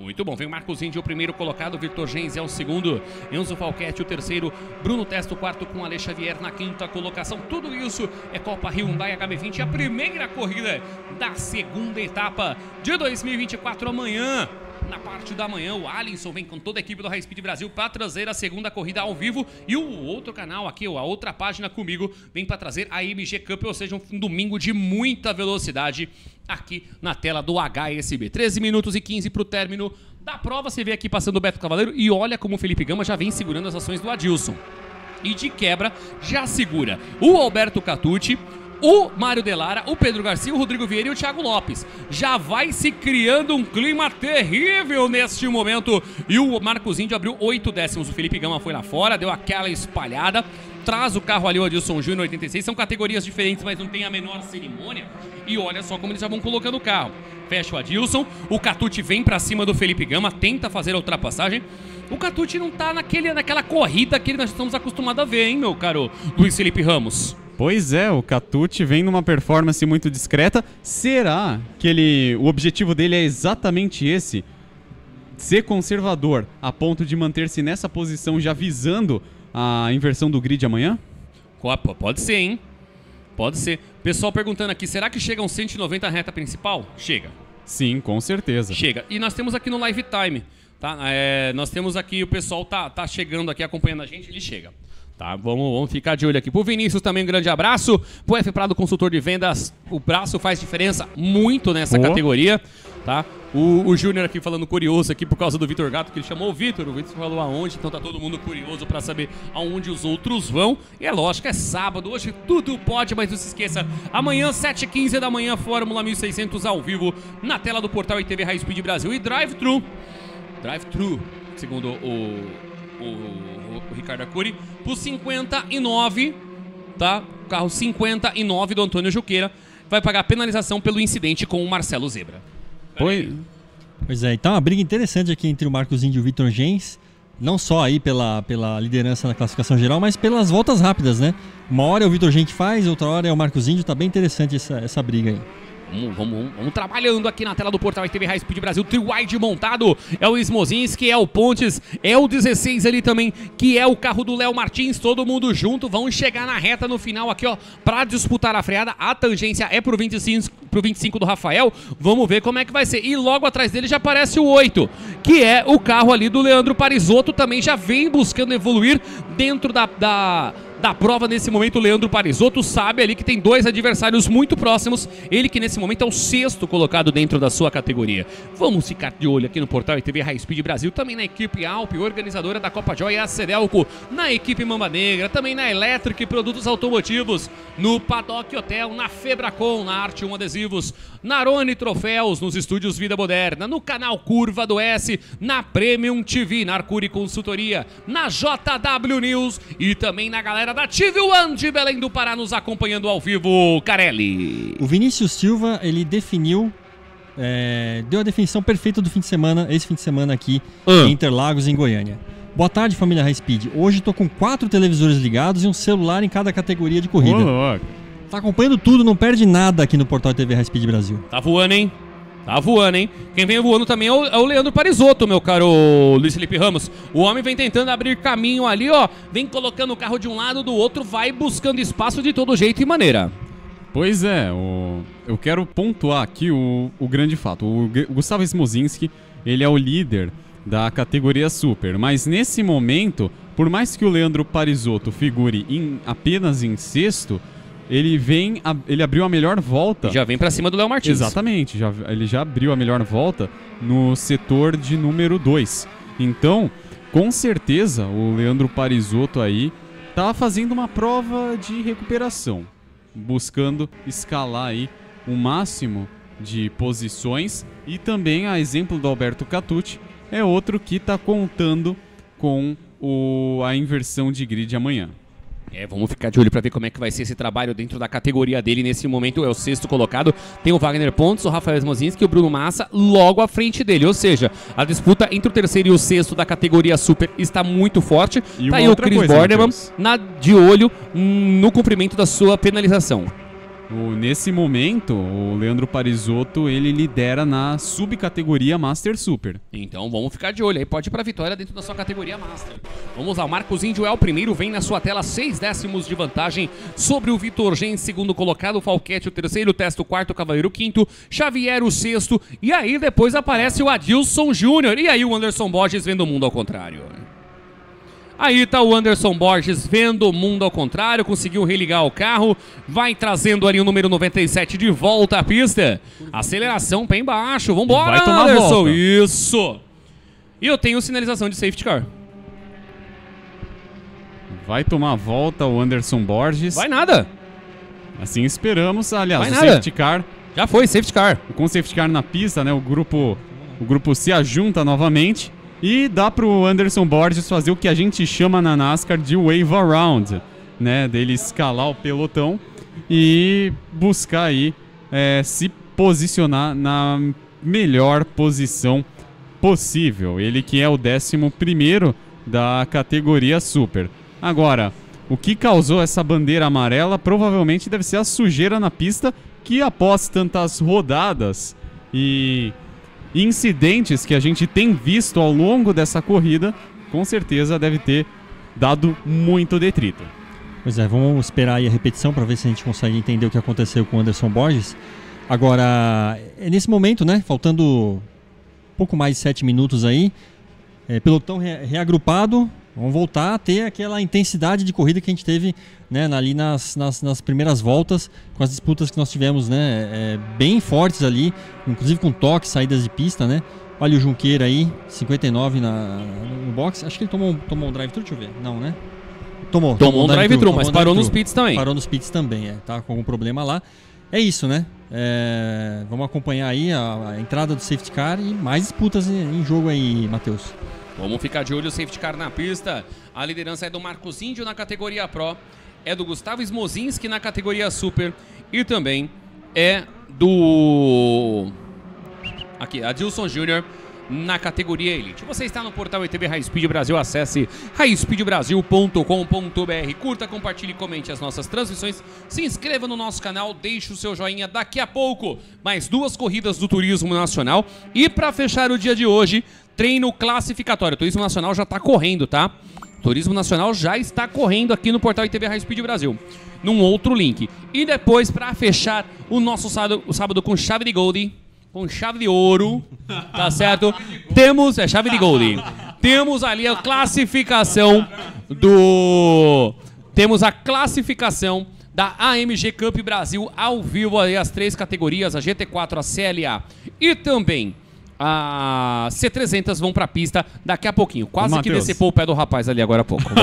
S1: Muito bom. Vem o Marcos Índio, o primeiro colocado. Victor Gens é o segundo. Enzo Falquete, o terceiro. Bruno Testo, o quarto, com Ale Xavier na quinta colocação. Tudo isso é Copa Hyundai HB20, a primeira corrida da segunda etapa de 2024 amanhã. Na parte da manhã, o Alisson vem com toda a equipe do High Speed Brasil para trazer a segunda corrida ao vivo. E o outro canal aqui, a outra página comigo, vem para trazer a MG Cup, ou seja, um domingo de muita velocidade aqui na tela do HSB. 13 minutos e 15 para o término da prova. Você vê aqui passando o Beto Cavaleiro e olha como o Felipe Gama já vem segurando as ações do Adilson. E de quebra, já segura o Alberto Catucci, o Mário Delara, o Pedro Garcia, o Rodrigo Vieira e o Thiago Lopes. Já vai se criando um clima terrível neste momento. E o Marcos Índio abriu oito décimos. O Felipe Gama foi lá fora, deu aquela espalhada. Traz o carro ali, o Adilson Júnior 86. São categorias diferentes, mas não tem a menor cerimônia. E olha só como eles já vão colocando o carro. Fecha o Adilson, o Catucci vem pra cima do Felipe Gama, tenta fazer a ultrapassagem. O Catucci não tá naquele, naquela corrida que nós estamos acostumados a ver, hein, meu caro Luiz Felipe Ramos?
S2: Pois é, o Catucci vem numa performance muito discreta. Será que ele, o objetivo dele é exatamente esse? Ser conservador a ponto de manter-se nessa posição já visando a inversão do grid amanhã?
S1: Copa, pode ser, hein? Pode ser. Pessoal perguntando aqui, será que chega um 190 reta principal? Chega.
S2: Sim, com certeza.
S1: Chega. E nós temos aqui no Live Time, tá? É, nós temos aqui, o pessoal tá, tá chegando aqui, acompanhando a gente, ele chega. Tá, vamos, vamos ficar de olho aqui. Pro Vinícius também um grande abraço. Pro F Prado, consultor de vendas, o braço faz diferença muito nessa categoria, tá? O, o Júnior aqui falando curioso aqui por causa do Vitor Gato, que ele chamou o Vitor. O Vitor falou aonde, então tá todo mundo curioso pra saber aonde os outros vão. E é lógico, é sábado, hoje tudo pode, mas não se esqueça, amanhã, 7h15 da manhã, Fórmula 1600 ao vivo, na tela do portal ITV High Speed Brasil e Drive Thru. Drive Thru, segundo o, o, o Ricardo Arcuri, por 59, tá? Carro 59 do Antônio Juqueira vai pagar penalização pelo incidente com o Marcelo Zebra.
S2: Pois,
S3: Pois é, então uma briga interessante aqui entre o Marcos Índio e o Vitor Gens. Não só aí pela, pela liderança na classificação geral, mas pelas voltas rápidas, né? Uma hora é o Vitor Gens que faz, outra hora é o Marcos Índio. Tá bem interessante essa, essa briga aí.
S1: Vamos, vamos, vamos, trabalhando aqui na tela do portal TV High Speed Brasil. Tri-wide montado. É o Smozinski, é o Pontes, é o 16 ali também, que é o carro do Léo Martins. Todo mundo junto. Vão chegar na reta no final aqui, ó, pra disputar a freada. A tangência é pro 25, pro 25 do Rafael. Vamos ver como é que vai ser. E logo atrás dele já aparece o 8, que é o carro ali do Leandro Parisotto. Também já vem buscando evoluir dentro da, da da prova nesse momento, o Leandro Parisotto sabe ali que tem dois adversários muito próximos. Ele que nesse momento é o sexto colocado dentro da sua categoria. Vamos ficar de olho aqui no portal ITV High Speed Brasil, também na equipe Alp, organizadora da Copa Joia, a Cedelco, na equipe Mamba Negra, também na Electric Produtos Automotivos, no Paddock Hotel, na Febracon, na Arte 1 Adesivos, na Arone Troféus, nos estúdios Vida Moderna, no canal Curva do S, na Premium TV, na Arcuri Consultoria, na JW News e também na galera galera da TV One de Belém do Pará nos acompanhando ao vivo, Carelli.
S3: O Vinícius Silva, ele definiu, é, deu a definição perfeita do fim de semana, esse fim de semana aqui uh. em Interlagos, em Goiânia. Boa tarde, família High Speed. Hoje tô com quatro televisores ligados e um celular em cada categoria de corrida. Ô, tá acompanhando tudo, não perde nada aqui no portal TV High Speed Brasil.
S1: Tá voando, hein? Tá voando, hein? Quem vem voando também é o, é o Leandro Parisotto, meu caro Luiz Felipe Ramos. O homem vem tentando abrir caminho ali, ó. Vem colocando o carro de um lado do outro, vai buscando espaço de todo jeito e maneira.
S2: Pois é, o... eu quero pontuar aqui o, o grande fato. O, o Gustavo Smozinski, ele é o líder da categoria Super, mas nesse momento, por mais que o Leandro Parisotto figure em, apenas em sexto, ele vem, ele abriu a melhor volta.
S1: Já vem para cima do Léo Martins.
S2: Exatamente, já, ele já abriu a melhor volta no setor de número 2. Então, com certeza, o Leandro Parisotto aí tá fazendo uma prova de recuperação, buscando escalar aí o máximo de posições e também a exemplo do Alberto Catucci é outro que está contando com o, a inversão de grid amanhã.
S1: É, vamos ficar de olho para ver como é que vai ser esse trabalho dentro da categoria dele. Nesse momento é o sexto colocado. Tem o Wagner Pontes, o Rafael Smozinski e o Bruno Massa logo à frente dele. Ou seja, a disputa entre o terceiro e o sexto da categoria Super está muito forte. E tá aí o Chris Borderman na, de olho no cumprimento da sua penalização.
S2: O, nesse momento, o Leandro Parisotto ele lidera na subcategoria Master Super.
S1: Então vamos ficar de olho aí, pode ir pra vitória dentro da sua categoria Master. Vamos lá, o Marcos Índio é o primeiro, vem na sua tela seis décimos de vantagem sobre o Vitor Gen, segundo colocado, Falquete o terceiro, Testo o quarto, Cavaleiro o quinto, Xavier o sexto, e aí depois aparece o Adilson Júnior, e aí o Anderson Borges vendo o mundo ao contrário. Aí tá o Anderson Borges vendo o mundo ao contrário, conseguiu religar o carro, vai trazendo ali o número 97 de volta à pista. Aceleração bem baixo, vambora, vai tomar Anderson. Volta. Isso. E eu tenho sinalização de safety car.
S2: Vai tomar a volta o Anderson Borges.
S1: Vai nada.
S2: Assim esperamos, aliás, vai o nada. safety car.
S1: Já foi, safety car.
S2: Com o safety car na pista, né? O grupo, o grupo se ajunta novamente. E dá pro Anderson Borges fazer o que a gente chama na NASCAR de wave around, né? Dele escalar o pelotão e buscar aí é, se posicionar na melhor posição possível. Ele que é o 11 primeiro da categoria Super. Agora, o que causou essa bandeira amarela provavelmente deve ser a sujeira na pista que após tantas rodadas e incidentes que a gente tem visto ao longo dessa corrida, com certeza deve ter dado muito detrito.
S3: Pois é, vamos esperar aí a repetição para ver se a gente consegue entender o que aconteceu com o Anderson Borges. Agora, é nesse momento, né, faltando pouco mais de sete minutos aí, é, pelotão re reagrupado, Vamos voltar a ter aquela intensidade de corrida que a gente teve né, ali nas, nas, nas primeiras voltas, com as disputas que nós tivemos né, é, bem fortes ali, inclusive com toques, saídas de pista. Né? Olha o Junqueira aí, 59 na, no box. Acho que ele tomou, tomou um drive-thru, deixa eu ver. Não, né?
S1: Tomou. Tomou, um drive-thru, mas parou nos pits também.
S3: Parou nos pits também, é. Tá com algum problema lá. É isso, né? É, vamos acompanhar aí a, a, entrada do safety car e mais disputas em, em jogo aí, Matheus.
S1: Vamos ficar de olho, o safety car na pista. A liderança é do Marcos Índio na categoria Pro, é do Gustavo Smozinski na categoria Super e também é do... Aqui, Adilson Júnior na categoria Elite. Você está no portal ETV High Speed Brasil, acesse highspeedbrasil.com.br. Curta, compartilhe comente as nossas transmissões. Se inscreva no nosso canal, deixe o seu joinha daqui a pouco. Mais duas corridas do Turismo Nacional. E para fechar o dia de hoje, treino classificatório. O Turismo Nacional já está correndo, tá? O Turismo Nacional já está correndo aqui no portal ITV High Speed Brasil. Num outro link. E depois, para fechar o nosso sábado, o sábado com chave de Gold, com chave de ouro, tá certo? Temos, é chave de Gold. Temos ali a classificação do. Temos a classificação da AMG Cup Brasil ao vivo aí as três categorias, a GT4, a CLA e também a C300 vão pra pista daqui a pouquinho. Quase que
S2: Matheus.
S1: decepou o pé do rapaz ali agora há pouco.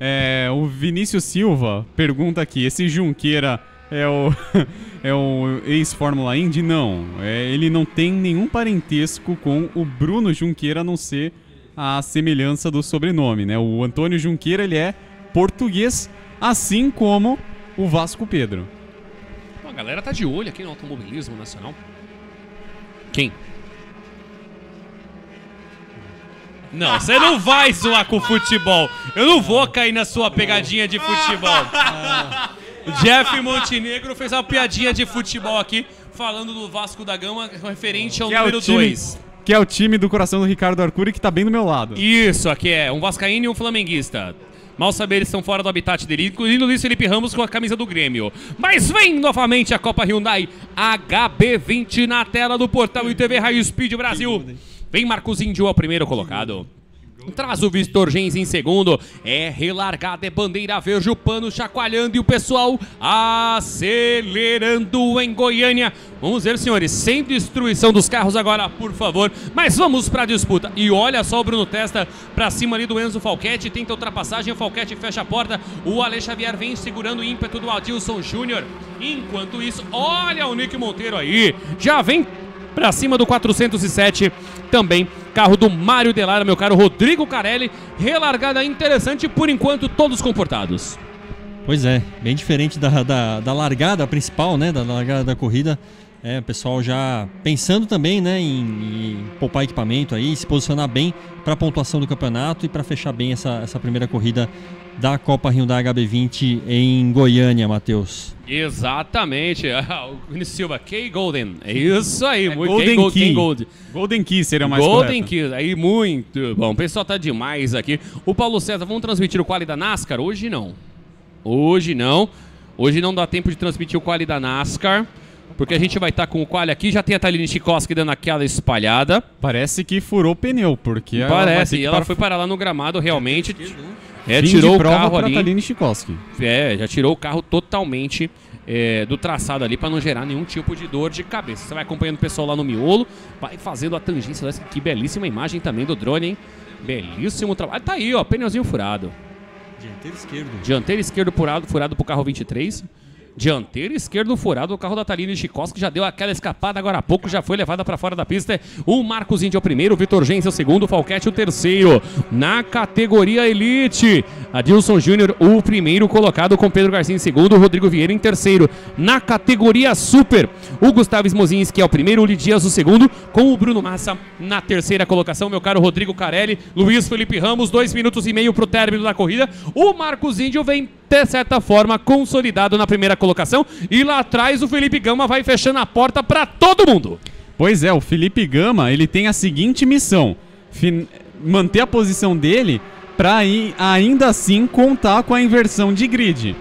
S2: É, o Vinícius Silva pergunta aqui: esse Junqueira é o, é o ex-Fórmula Indy? Não. É, ele não tem nenhum parentesco com o Bruno Junqueira, a não ser a semelhança do sobrenome, né? O Antônio Junqueira ele é português, assim como o Vasco Pedro.
S1: A galera tá de olho aqui no automobilismo nacional. Quem? Não, você não vai zoar com futebol. Eu não vou cair na sua pegadinha de futebol. Jeff Montenegro fez uma piadinha de futebol aqui, falando do Vasco da Gama referente ao
S2: Que é
S1: número
S2: time-
S1: 2.
S2: Que é o time do coração do Ricardo Arcuri que tá bem do meu lado.
S1: Isso, aqui é um vascaíno e um flamenguista. Mal saber, eles estão fora do habitat dele, incluindo Luiz Felipe Ramos com a camisa do Grêmio. Mas vem novamente a Copa Hyundai HB20 na tela do portal ITV Raio Speed Brasil. Vem Marcos Índio ao primeiro colocado. Traz o Vitor Gens em segundo. É relargada, é bandeira verde, o pano chacoalhando e o pessoal acelerando em Goiânia. Vamos ver, senhores, sem destruição dos carros agora, por favor. Mas vamos para a disputa. E olha só o Bruno Testa para cima ali do Enzo Falquete. Tenta ultrapassagem, o Falquete fecha a porta. O Ale Xavier vem segurando o ímpeto do Adilson Júnior. Enquanto isso, olha o Nick Monteiro aí. Já vem Pra cima do 407, também carro do Mário Delara, meu caro Rodrigo Carelli. Relargada interessante, por enquanto, todos comportados.
S3: Pois é, bem diferente da, da, da largada principal, né? Da largada da corrida. É, o pessoal já pensando também, né, em, em poupar equipamento aí, se posicionar bem para a pontuação do campeonato e para fechar bem essa, essa primeira corrida da Copa Hyundai HB20 em Goiânia, Matheus.
S1: Exatamente. o Vinícius Silva, Key Golden. É isso aí, muito
S2: Golden
S1: Key Gold,
S2: Key.
S1: Key Gold.
S2: Golden Key seria mais
S1: Golden
S2: correto.
S1: Key, aí muito bom. O pessoal tá demais aqui. O Paulo César, vamos transmitir o quali da NASCAR? Hoje não. Hoje não. Hoje não dá tempo de transmitir o quali da NASCAR. Porque a gente vai estar com o quali aqui. Já tem a Thaline Chikoski dando aquela espalhada.
S2: Parece que furou pneu, porque ela
S1: Parece.
S2: que
S1: E ela
S2: parar-
S1: foi parar lá no gramado realmente. É, tirou o carro ali.
S2: Taline Chikoski.
S1: É, já tirou o carro totalmente é, do traçado ali para não gerar nenhum tipo de dor de cabeça. Você vai acompanhando o pessoal lá no miolo, vai fazendo a tangência. Olha Que belíssima imagem também do drone, hein? Belíssimo trabalho. Tá aí, ó, pneuzinho furado.
S3: Dianteiro esquerdo.
S1: Dianteiro esquerdo furado, furado pro carro 23. Dianteiro esquerdo furado, o carro da Taline Chikoski já deu aquela escapada agora há pouco, já foi levada para fora da pista. O Marcos Índio é o primeiro, o Vitor Gens é o segundo, o Falquete o terceiro. Na categoria Elite, Adilson Júnior, o primeiro colocado, com Pedro Garcia em segundo, o Rodrigo Vieira em terceiro. Na categoria Super, o Gustavo Smozins, que é o primeiro, o Lidias o segundo, com o Bruno Massa na terceira colocação, meu caro Rodrigo Carelli, Luiz Felipe Ramos, dois minutos e meio para o término da corrida. O Marcos Índio vem de certa forma, consolidado na primeira colocação. E lá atrás o Felipe Gama vai fechando a porta para todo mundo.
S2: Pois é, o Felipe Gama, ele tem a seguinte missão: manter a posição dele para ainda assim contar com a inversão de grid.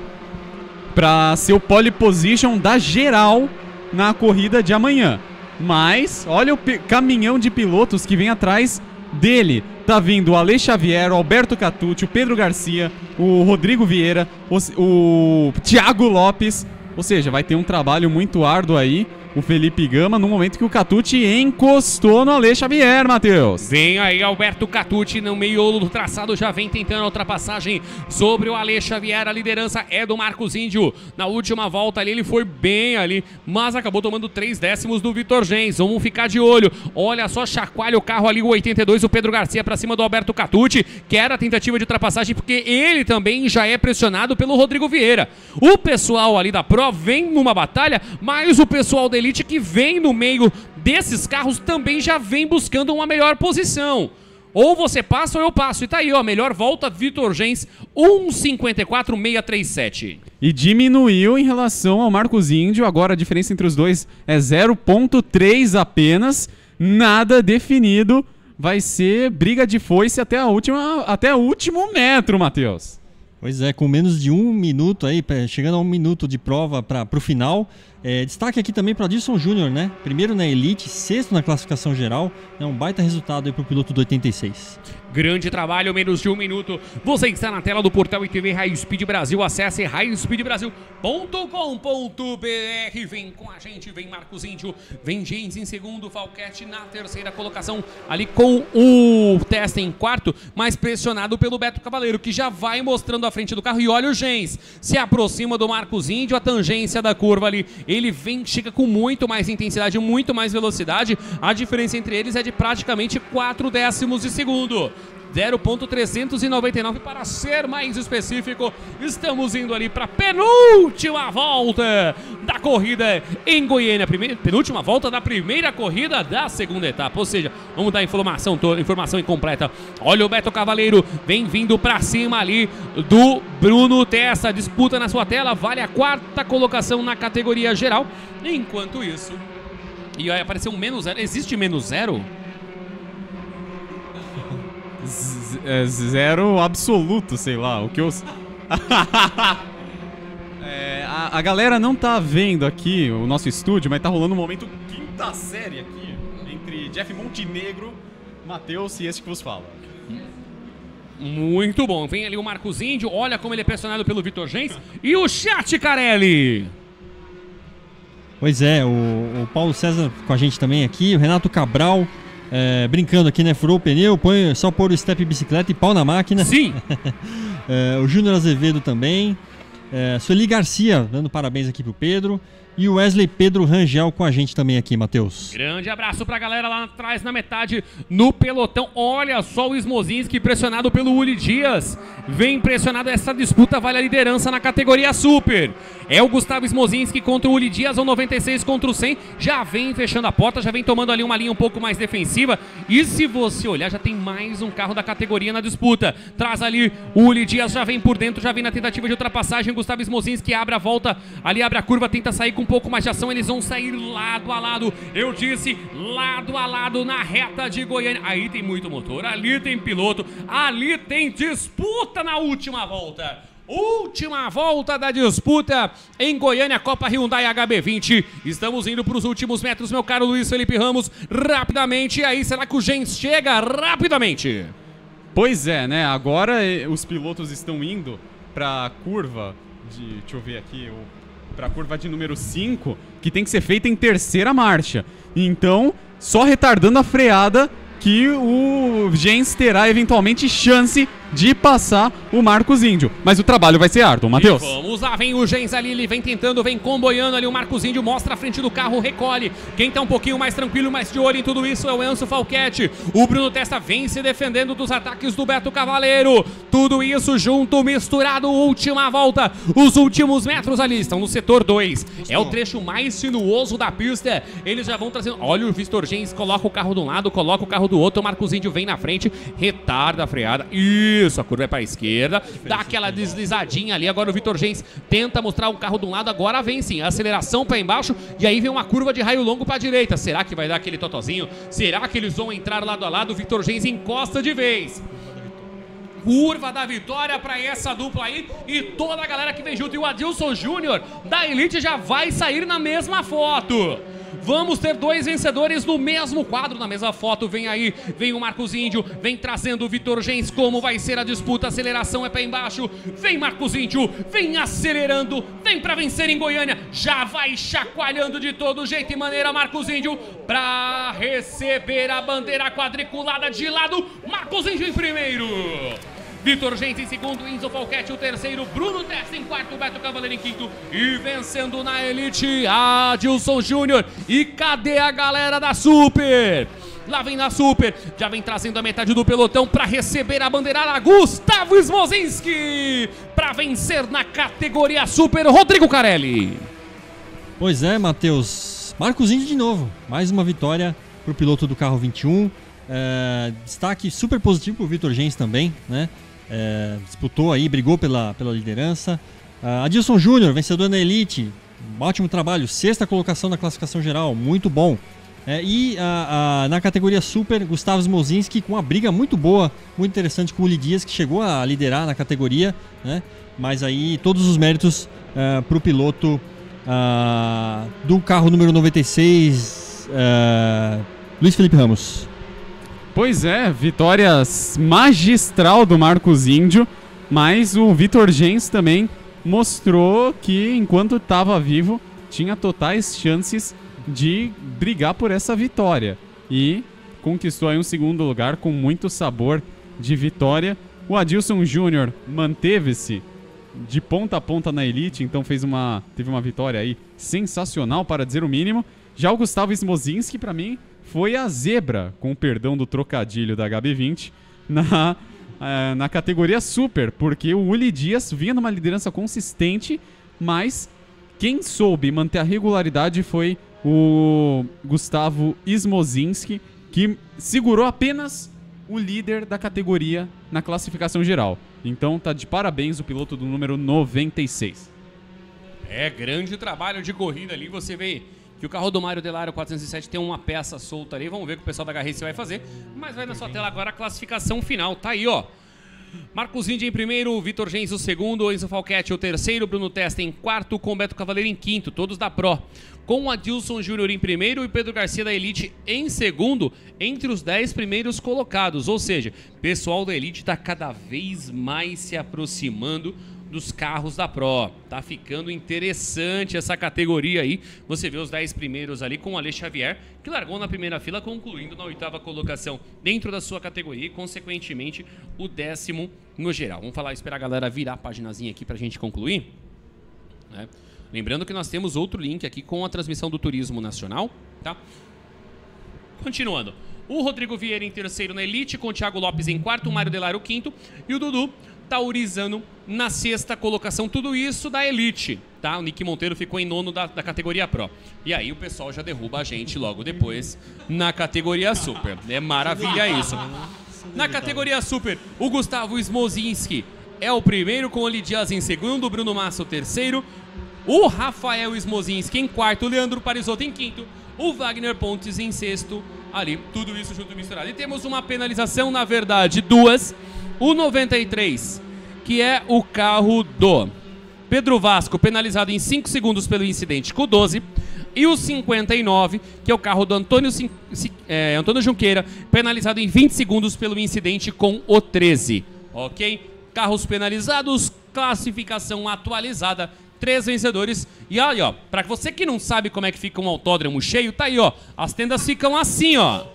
S2: Para ser o pole position da geral na corrida de amanhã. Mas olha o caminhão de pilotos que vem atrás dele. Tá vindo o Ale Xavier, o Alberto Catucci, o Pedro Garcia, o Rodrigo Vieira, o, o Thiago Lopes. Ou seja, vai ter um trabalho muito árduo aí. O Felipe Gama, no momento que o Catucci encostou no Ale Xavier, Matheus.
S1: Vem aí Alberto Catucci no meio do traçado, já vem tentando a ultrapassagem sobre o Ale Xavier. A liderança é do Marcos Índio. Na última volta ali, ele foi bem ali, mas acabou tomando três décimos do Vitor Gens. Vamos ficar de olho. Olha só, chacoalha o carro ali, o 82, o Pedro Garcia pra cima do Alberto Catucci, que era a tentativa de ultrapassagem, porque ele também já é pressionado pelo Rodrigo Vieira. O pessoal ali da Pro vem numa batalha, mas o pessoal da Elite que vem no meio desses carros também já vem buscando uma melhor posição. Ou você passa ou eu passo. E tá aí, ó, melhor volta, Vitor Gens, 1,54,637.
S2: E diminuiu em relação ao Marcos Índio. Agora a diferença entre os dois é 0,3 apenas. Nada definido. Vai ser briga de foice até, a última, até o último metro, Matheus.
S3: Pois é, com menos de um minuto aí, chegando a um minuto de prova para o final. É, destaque aqui também para Adilson Júnior, né? Primeiro na Elite, sexto na classificação geral. É um baita resultado aí para o piloto do 86.
S1: Grande trabalho, menos de um minuto. Você está na tela do portal ITV Raio Speed Brasil. Acesse raiospeedbrasil.com.br. Vem com a gente, vem Marcos Índio, vem James em segundo, Falquete na terceira colocação, ali com o teste em quarto, mas pressionado pelo Beto Cavaleiro, que já vai mostrando a frente do carro. E olha o Gens, se aproxima do Marcos Índio, a tangência da curva ali. Ele vem, chega com muito mais intensidade, muito mais velocidade. A diferença entre eles é de praticamente 4 décimos de segundo. 0.399 para ser mais específico. Estamos indo ali para penúltima volta da corrida em Goiânia, primeira, penúltima volta da primeira corrida da segunda etapa. Ou seja, vamos dar informação toda, informação incompleta. Olha o Beto Cavaleiro, vem vindo para cima ali do Bruno Tessa. Disputa na sua tela, vale a quarta colocação na categoria geral. Enquanto isso, e aí apareceu um menos zero. Existe menos zero?
S2: É, zero absoluto, sei lá. O que eu. é, a, a, galera não tá vendo aqui o nosso estúdio, mas tá rolando um momento quinta série aqui entre Jeff Montenegro, Matheus e esse que vos fala.
S1: Muito bom. Vem ali o Marcos Índio, olha como ele é pressionado pelo Vitor Gens. e o chat, Carelli!
S3: Pois é, o, o Paulo César com a gente também aqui, o Renato Cabral é, brincando aqui, né? Furou o pneu, põe só pôr o step bicicleta e pau na máquina.
S1: Sim!
S3: é, o Júnior Azevedo também. É, Sueli Garcia, dando parabéns aqui pro Pedro. E o Wesley Pedro Rangel com a gente também aqui, Matheus.
S1: Grande abraço pra galera lá atrás, na metade, no pelotão. Olha só o Smozinski pressionado pelo Uli Dias. Vem pressionado, essa disputa vale a liderança na categoria Super. É o Gustavo Smozinski contra o Uli Dias, ou 96 contra o 100. Já vem fechando a porta, já vem tomando ali uma linha um pouco mais defensiva. E se você olhar, já tem mais um carro da categoria na disputa. Traz ali o Uli Dias, já vem por dentro, já vem na tentativa de ultrapassagem. Gustavo Smozinski abre a volta, ali abre a curva, tenta sair com pouco mais de ação, eles vão sair lado a lado. Eu disse lado a lado na reta de Goiânia. Aí tem muito motor, ali tem piloto, ali tem disputa na última volta. Última volta da disputa em Goiânia, Copa Hyundai HB20. Estamos indo para os últimos metros, meu caro Luiz Felipe Ramos. Rapidamente, aí, será que o Gens chega rapidamente?
S2: Pois é, né? Agora eh, os pilotos estão indo para a curva de. Deixa eu ver aqui, o para a curva de número 5, que tem que ser feita em terceira marcha. Então, só retardando a freada que o Gens terá eventualmente chance de passar o Marcos Índio. Mas o trabalho vai ser árduo, Matheus.
S1: Vamos lá, vem o Gens ali, ele vem tentando, vem comboiando ali. O Marcos Índio mostra a frente do carro, recolhe. Quem tá um pouquinho mais tranquilo, mais de olho em tudo isso é o Enzo Falquete. O Bruno Testa vem se defendendo dos ataques do Beto Cavaleiro. Tudo isso junto, misturado, última volta. Os últimos metros ali estão no setor 2. É o trecho mais sinuoso da pista. Eles já vão trazendo. Olha o Vitor Gens, coloca o carro de um lado, coloca o carro do outro. O Marcos Índio vem na frente, retarda a freada. E isso, a curva é para a esquerda, dá aquela deslizadinha ali. Agora o Vitor Gens tenta mostrar o carro de um lado, agora vem sim, aceleração para embaixo e aí vem uma curva de raio longo para a direita. Será que vai dar aquele totozinho? Será que eles vão entrar lado a lado? O Vitor Gens encosta de vez curva da vitória para essa dupla aí e toda a galera que vem junto. E o Adilson Júnior da Elite já vai sair na mesma foto. Vamos ter dois vencedores no mesmo quadro, na mesma foto. Vem aí, vem o Marcos Índio, vem trazendo o Vitor Gens. Como vai ser a disputa? Aceleração é pé embaixo. Vem Marcos Índio, vem acelerando, vem para vencer em Goiânia. Já vai chacoalhando de todo jeito e maneira Marcos Índio para receber a bandeira quadriculada de lado. Marcos Índio em primeiro. Vitor Gente em segundo, Enzo Falquete o terceiro, Bruno Testa em quarto, Beto Cavaleiro em quinto e vencendo na elite, Adilson Júnior. E cadê a galera da Super? Lá vem na Super, já vem trazendo a metade do pelotão para receber a bandeirada Gustavo Smozinski para vencer na categoria Super Rodrigo Carelli.
S3: Pois é, Matheus. Marcos Índio de novo, mais uma vitória para o piloto do carro 21. É, destaque super positivo para o Vitor Gens também, né? É, disputou aí, brigou pela, pela liderança. Uh, Adilson Júnior, vencedor na Elite, um ótimo trabalho, sexta colocação na classificação geral, muito bom. É, e uh, uh, na categoria Super, Gustavo Smozinski com uma briga muito boa, muito interessante com o Uli Dias, que chegou a liderar na categoria, né? mas aí todos os méritos uh, para o piloto do carro número 96, Luiz Felipe Ramos.
S2: Pois é, vitória magistral do Marcos Índio, mas o Vitor Gens também mostrou que enquanto estava vivo tinha totais chances de brigar por essa vitória e conquistou aí um segundo lugar com muito sabor de vitória. O Adilson Júnior manteve-se de ponta a ponta na elite, então fez uma teve uma vitória aí sensacional para dizer o mínimo. Já o Gustavo Smozinski para mim foi a zebra, com perdão do trocadilho da HB20 na uh, na categoria super, porque o Uli Dias vinha numa liderança consistente, mas quem soube manter a regularidade foi o Gustavo Smozinski, que segurou apenas o líder da categoria na classificação geral. Então tá de parabéns o piloto do número 96.
S1: É, grande trabalho de corrida ali. Você vê que o carro do Mário Delário 407 tem uma peça solta ali. Vamos ver o que o pessoal da Garrice vai fazer. Mas vai na sua tela agora a classificação final. Tá aí, ó. Marcos Índia em primeiro, Vitor Gens o segundo, Enzo Falquete o terceiro, Bruno Testa em quarto, com Beto Cavaleiro em quinto, todos da Pro. Com Adilson Júnior em primeiro e Pedro Garcia da Elite em segundo, entre os dez primeiros colocados. Ou seja, pessoal da Elite está cada vez mais se aproximando dos carros da Pro. Tá ficando interessante essa categoria aí. Você vê os 10 primeiros ali com o Ale Xavier, que largou na primeira fila, concluindo na oitava colocação dentro da sua categoria e, consequentemente, o décimo no geral. Vamos falar, esperar a galera virar a paginazinha aqui pra gente concluir. Né? Lembrando que nós temos outro link aqui com a transmissão do Turismo Nacional, tá? Continuando. O Rodrigo Vieira em terceiro na Elite, com o Thiago Lopes em quarto, o Mário Delaro quinto e o Dudu Taurizano na sexta colocação. Tudo isso da Elite, tá? O Nick Monteiro ficou em nono da, da categoria Pro. E aí o pessoal já derruba a gente logo depois na categoria Super. É maravilha isso. Na categoria Super, o Gustavo Smozinski é o primeiro, com o Lidias em segundo, o Bruno Massa o terceiro, o Rafael Smozinski em quarto, o Leandro Parisotto em quinto, o Wagner Pontes em sexto, ali, tudo isso junto misturado. E temos uma penalização, na verdade, duas, o 93, que é o carro do Pedro Vasco, penalizado em 5 segundos pelo incidente com o 12. E o 59, que é o carro do Antônio, é, Antônio Junqueira, penalizado em 20 segundos pelo incidente com o 13. Ok? Carros penalizados, classificação atualizada, três vencedores. E aí, ó, para você que não sabe como é que fica um autódromo cheio, tá aí, ó. As tendas ficam assim, ó.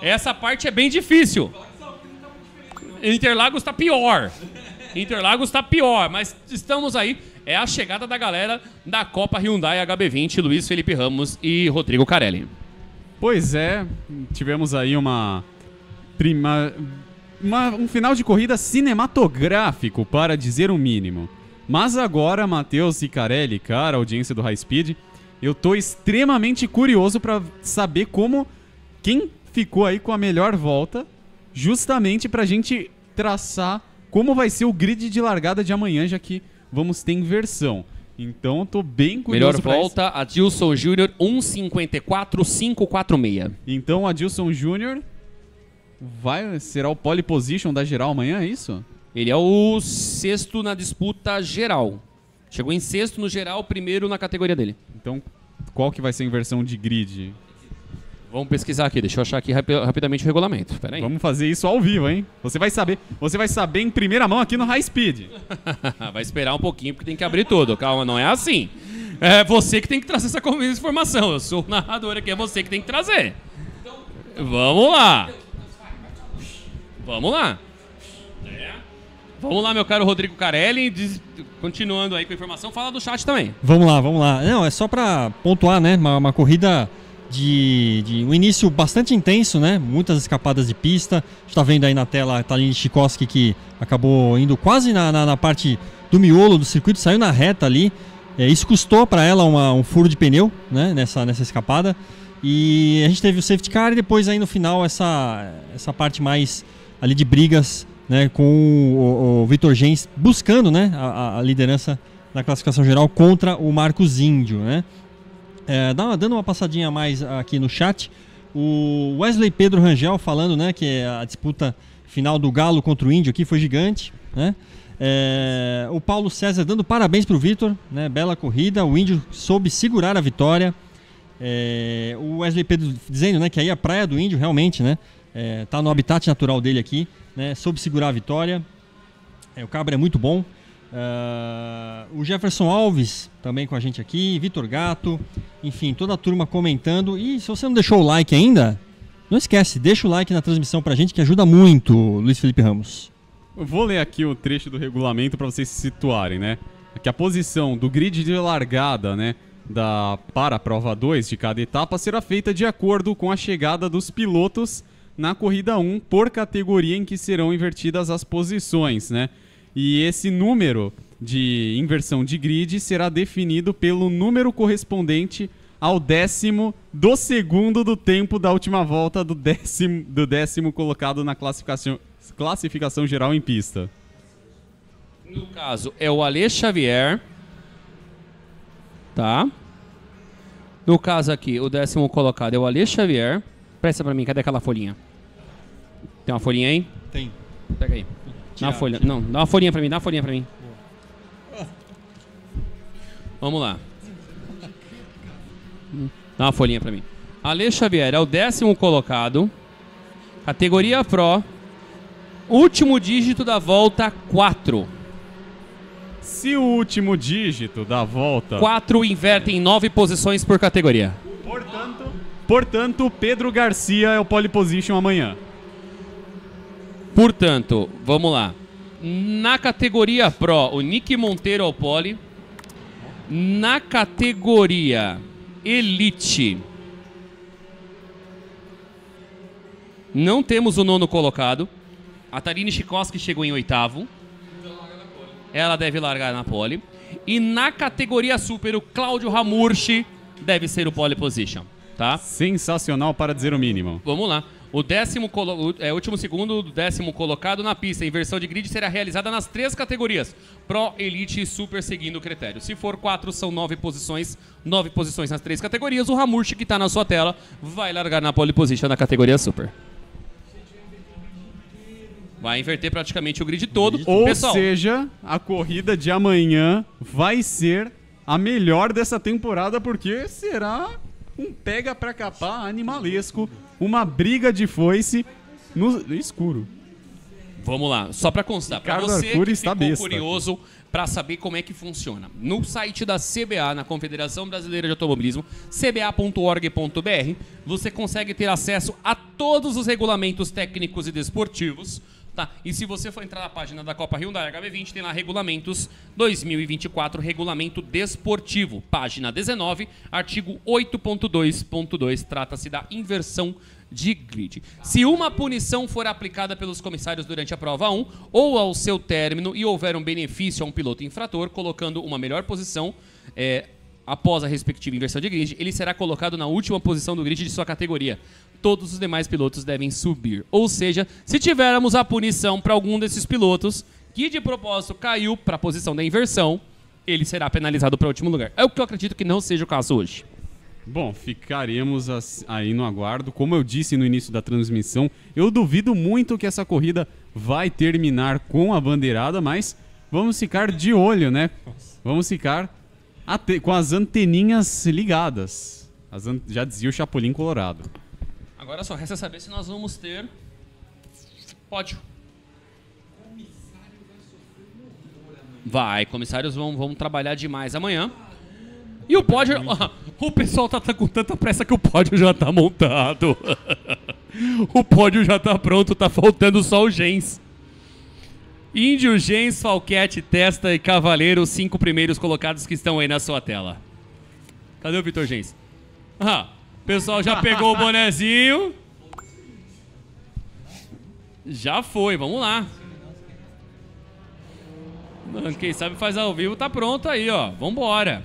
S1: Essa parte é bem difícil. Interlagos está pior. Interlagos está pior, mas estamos aí. É a chegada da galera da Copa Hyundai HB20, Luiz Felipe Ramos e Rodrigo Carelli.
S2: Pois é, tivemos aí uma prima uma, um final de corrida cinematográfico, para dizer o mínimo. Mas agora, Matheus e Carelli, cara, audiência do High Speed, eu tô extremamente curioso para saber como quem ficou aí com a melhor volta justamente para a gente traçar como vai ser o grid de largada de amanhã, já que vamos ter inversão. Então eu tô bem curioso.
S1: Melhor volta, isso. Adilson Júnior 1,54,546.
S2: Então Adilson Júnior vai será o pole position da geral amanhã, é isso?
S1: Ele é o sexto na disputa geral. Chegou em sexto no geral, primeiro na categoria dele.
S2: Então, qual que vai ser a inversão de grid?
S1: Vamos pesquisar aqui, deixa eu achar aqui rapi rapidamente o regulamento. Pera aí.
S2: Vamos fazer isso ao vivo, hein? Você vai saber, você vai saber em primeira mão aqui no High Speed.
S1: vai esperar um pouquinho porque tem que abrir tudo. Calma, não é assim. É você que tem que trazer essa informação. Eu sou o narrador aqui, é você que tem que trazer. Vamos lá. Vamos lá. É. Vamos lá, meu caro Rodrigo Carelli. Continuando aí com a informação, fala do chat também.
S3: Vamos lá, vamos lá. Não, é só para pontuar, né? Uma, uma corrida de, de, um início bastante intenso, né? Muitas escapadas de pista. Está vendo aí na tela a Taline Chikoski que acabou indo quase na, na, na, parte do miolo do circuito, saiu na reta ali. É, isso custou para ela uma, um furo de pneu né, nessa, nessa escapada. E a gente teve o safety car e depois aí no final essa, essa parte mais ali de brigas né, com o, o Vitor Gens buscando né, a, a, liderança na classificação geral contra o Marcos Índio. Né? É, dando uma passadinha mais aqui no chat, o Wesley Pedro Rangel falando né, que a disputa final do Galo contra o Índio aqui foi gigante. Né? É, o Paulo César dando parabéns para o Vitor, né? bela corrida, o Índio soube segurar a vitória. É, o Wesley Pedro dizendo né, que aí a praia do Índio realmente né, é, tá no habitat natural dele aqui, né, soube segurar a vitória. É, o cabra é muito bom. Uh, o Jefferson Alves também com a gente aqui, Vitor Gato, enfim, toda a turma comentando. E se você não deixou o like ainda, não esquece, deixa o like na transmissão pra gente que ajuda muito, Luiz Felipe Ramos.
S2: Eu vou ler aqui o trecho do regulamento para vocês se situarem, né? Que a posição do grid de largada, né, da para a prova 2 de cada etapa será feita de acordo com a chegada dos pilotos na corrida 1 por categoria em que serão invertidas as posições, né? E esse número de inversão de grid será definido pelo número correspondente ao décimo do segundo do tempo da última volta do décimo, do décimo colocado na classificação, classificação geral em pista.
S1: No caso, é o Ale Xavier. Tá? No caso aqui, o décimo colocado é o Ale Xavier. Presta pra mim, cadê aquela folhinha? Tem uma folhinha aí?
S3: Tem.
S1: Pega aí. Dá uma folha. Não, dá uma folhinha pra mim, dá uma folhinha pra mim. Vamos lá. Dá uma folhinha pra mim. Ale Xavier é o décimo colocado. Categoria Pro. Último dígito da volta 4.
S2: Se o último dígito da volta.
S1: 4 inverte em 9 posições por categoria.
S2: Portanto, portanto, Pedro Garcia é o pole position amanhã.
S1: Portanto, vamos lá. Na categoria Pro, o Nick Monteiro ao pole. Na categoria Elite, não temos o nono colocado. A Tarine Chikoski chegou em oitavo. Ela deve largar na pole. E na categoria Super, o Cláudio Ramurchi deve ser o pole position. Tá?
S2: Sensacional para dizer o mínimo.
S1: Vamos lá. O décimo o, é, último segundo do décimo colocado na pista. A inversão de grid será realizada nas três categorias: Pro, Elite e Super, seguindo o critério. Se for quatro, são nove posições. Nove posições nas três categorias. O Ramurch, que está na sua tela, vai largar na pole position na categoria Super. Vai inverter praticamente o grid todo.
S2: Ou Pessoal, seja, a corrida de amanhã vai ser a melhor dessa temporada, porque será um pega pra capar animalesco uma briga de foice no escuro.
S1: Vamos lá, só para constar, para você Arcuri que ficou besta. curioso para saber como é que funciona. No site da CBA, na Confederação Brasileira de Automobilismo, cba.org.br, você consegue ter acesso a todos os regulamentos técnicos e desportivos Tá? E se você for entrar na página da Copa Hyundai HB20, tem lá regulamentos 2024, regulamento desportivo, página 19, artigo 8.2.2, trata-se da inversão de grid. Se uma punição for aplicada pelos comissários durante a prova 1 ou ao seu término e houver um benefício a um piloto infrator, colocando uma melhor posição, é, após a respectiva inversão de grid, ele será colocado na última posição do grid de sua categoria todos os demais pilotos devem subir. Ou seja, se tivermos a punição para algum desses pilotos que de propósito caiu para a posição da inversão, ele será penalizado para o último lugar. É o que eu acredito que não seja o caso hoje.
S2: Bom, ficaremos aí no aguardo. Como eu disse no início da transmissão, eu duvido muito que essa corrida vai terminar com a bandeirada, mas vamos ficar de olho, né? Vamos ficar com as anteninhas ligadas. As an já dizia o Chapolin Colorado.
S1: Agora só resta saber se nós vamos ter pódio. Vai, comissários vão, vão trabalhar demais amanhã. E o pódio. o pessoal tá, tá, com tanta pressa que o pódio já tá montado. o pódio já tá pronto, tá faltando só o Gens. Índio, Gens, Falquete, Testa e Cavaleiro, os cinco primeiros colocados que estão aí na sua tela. Cadê o Vitor Gens? Ah, pessoal já pegou o bonezinho. Já foi, vamos lá. Quem sabe faz ao vivo, tá pronto aí, ó. Vambora.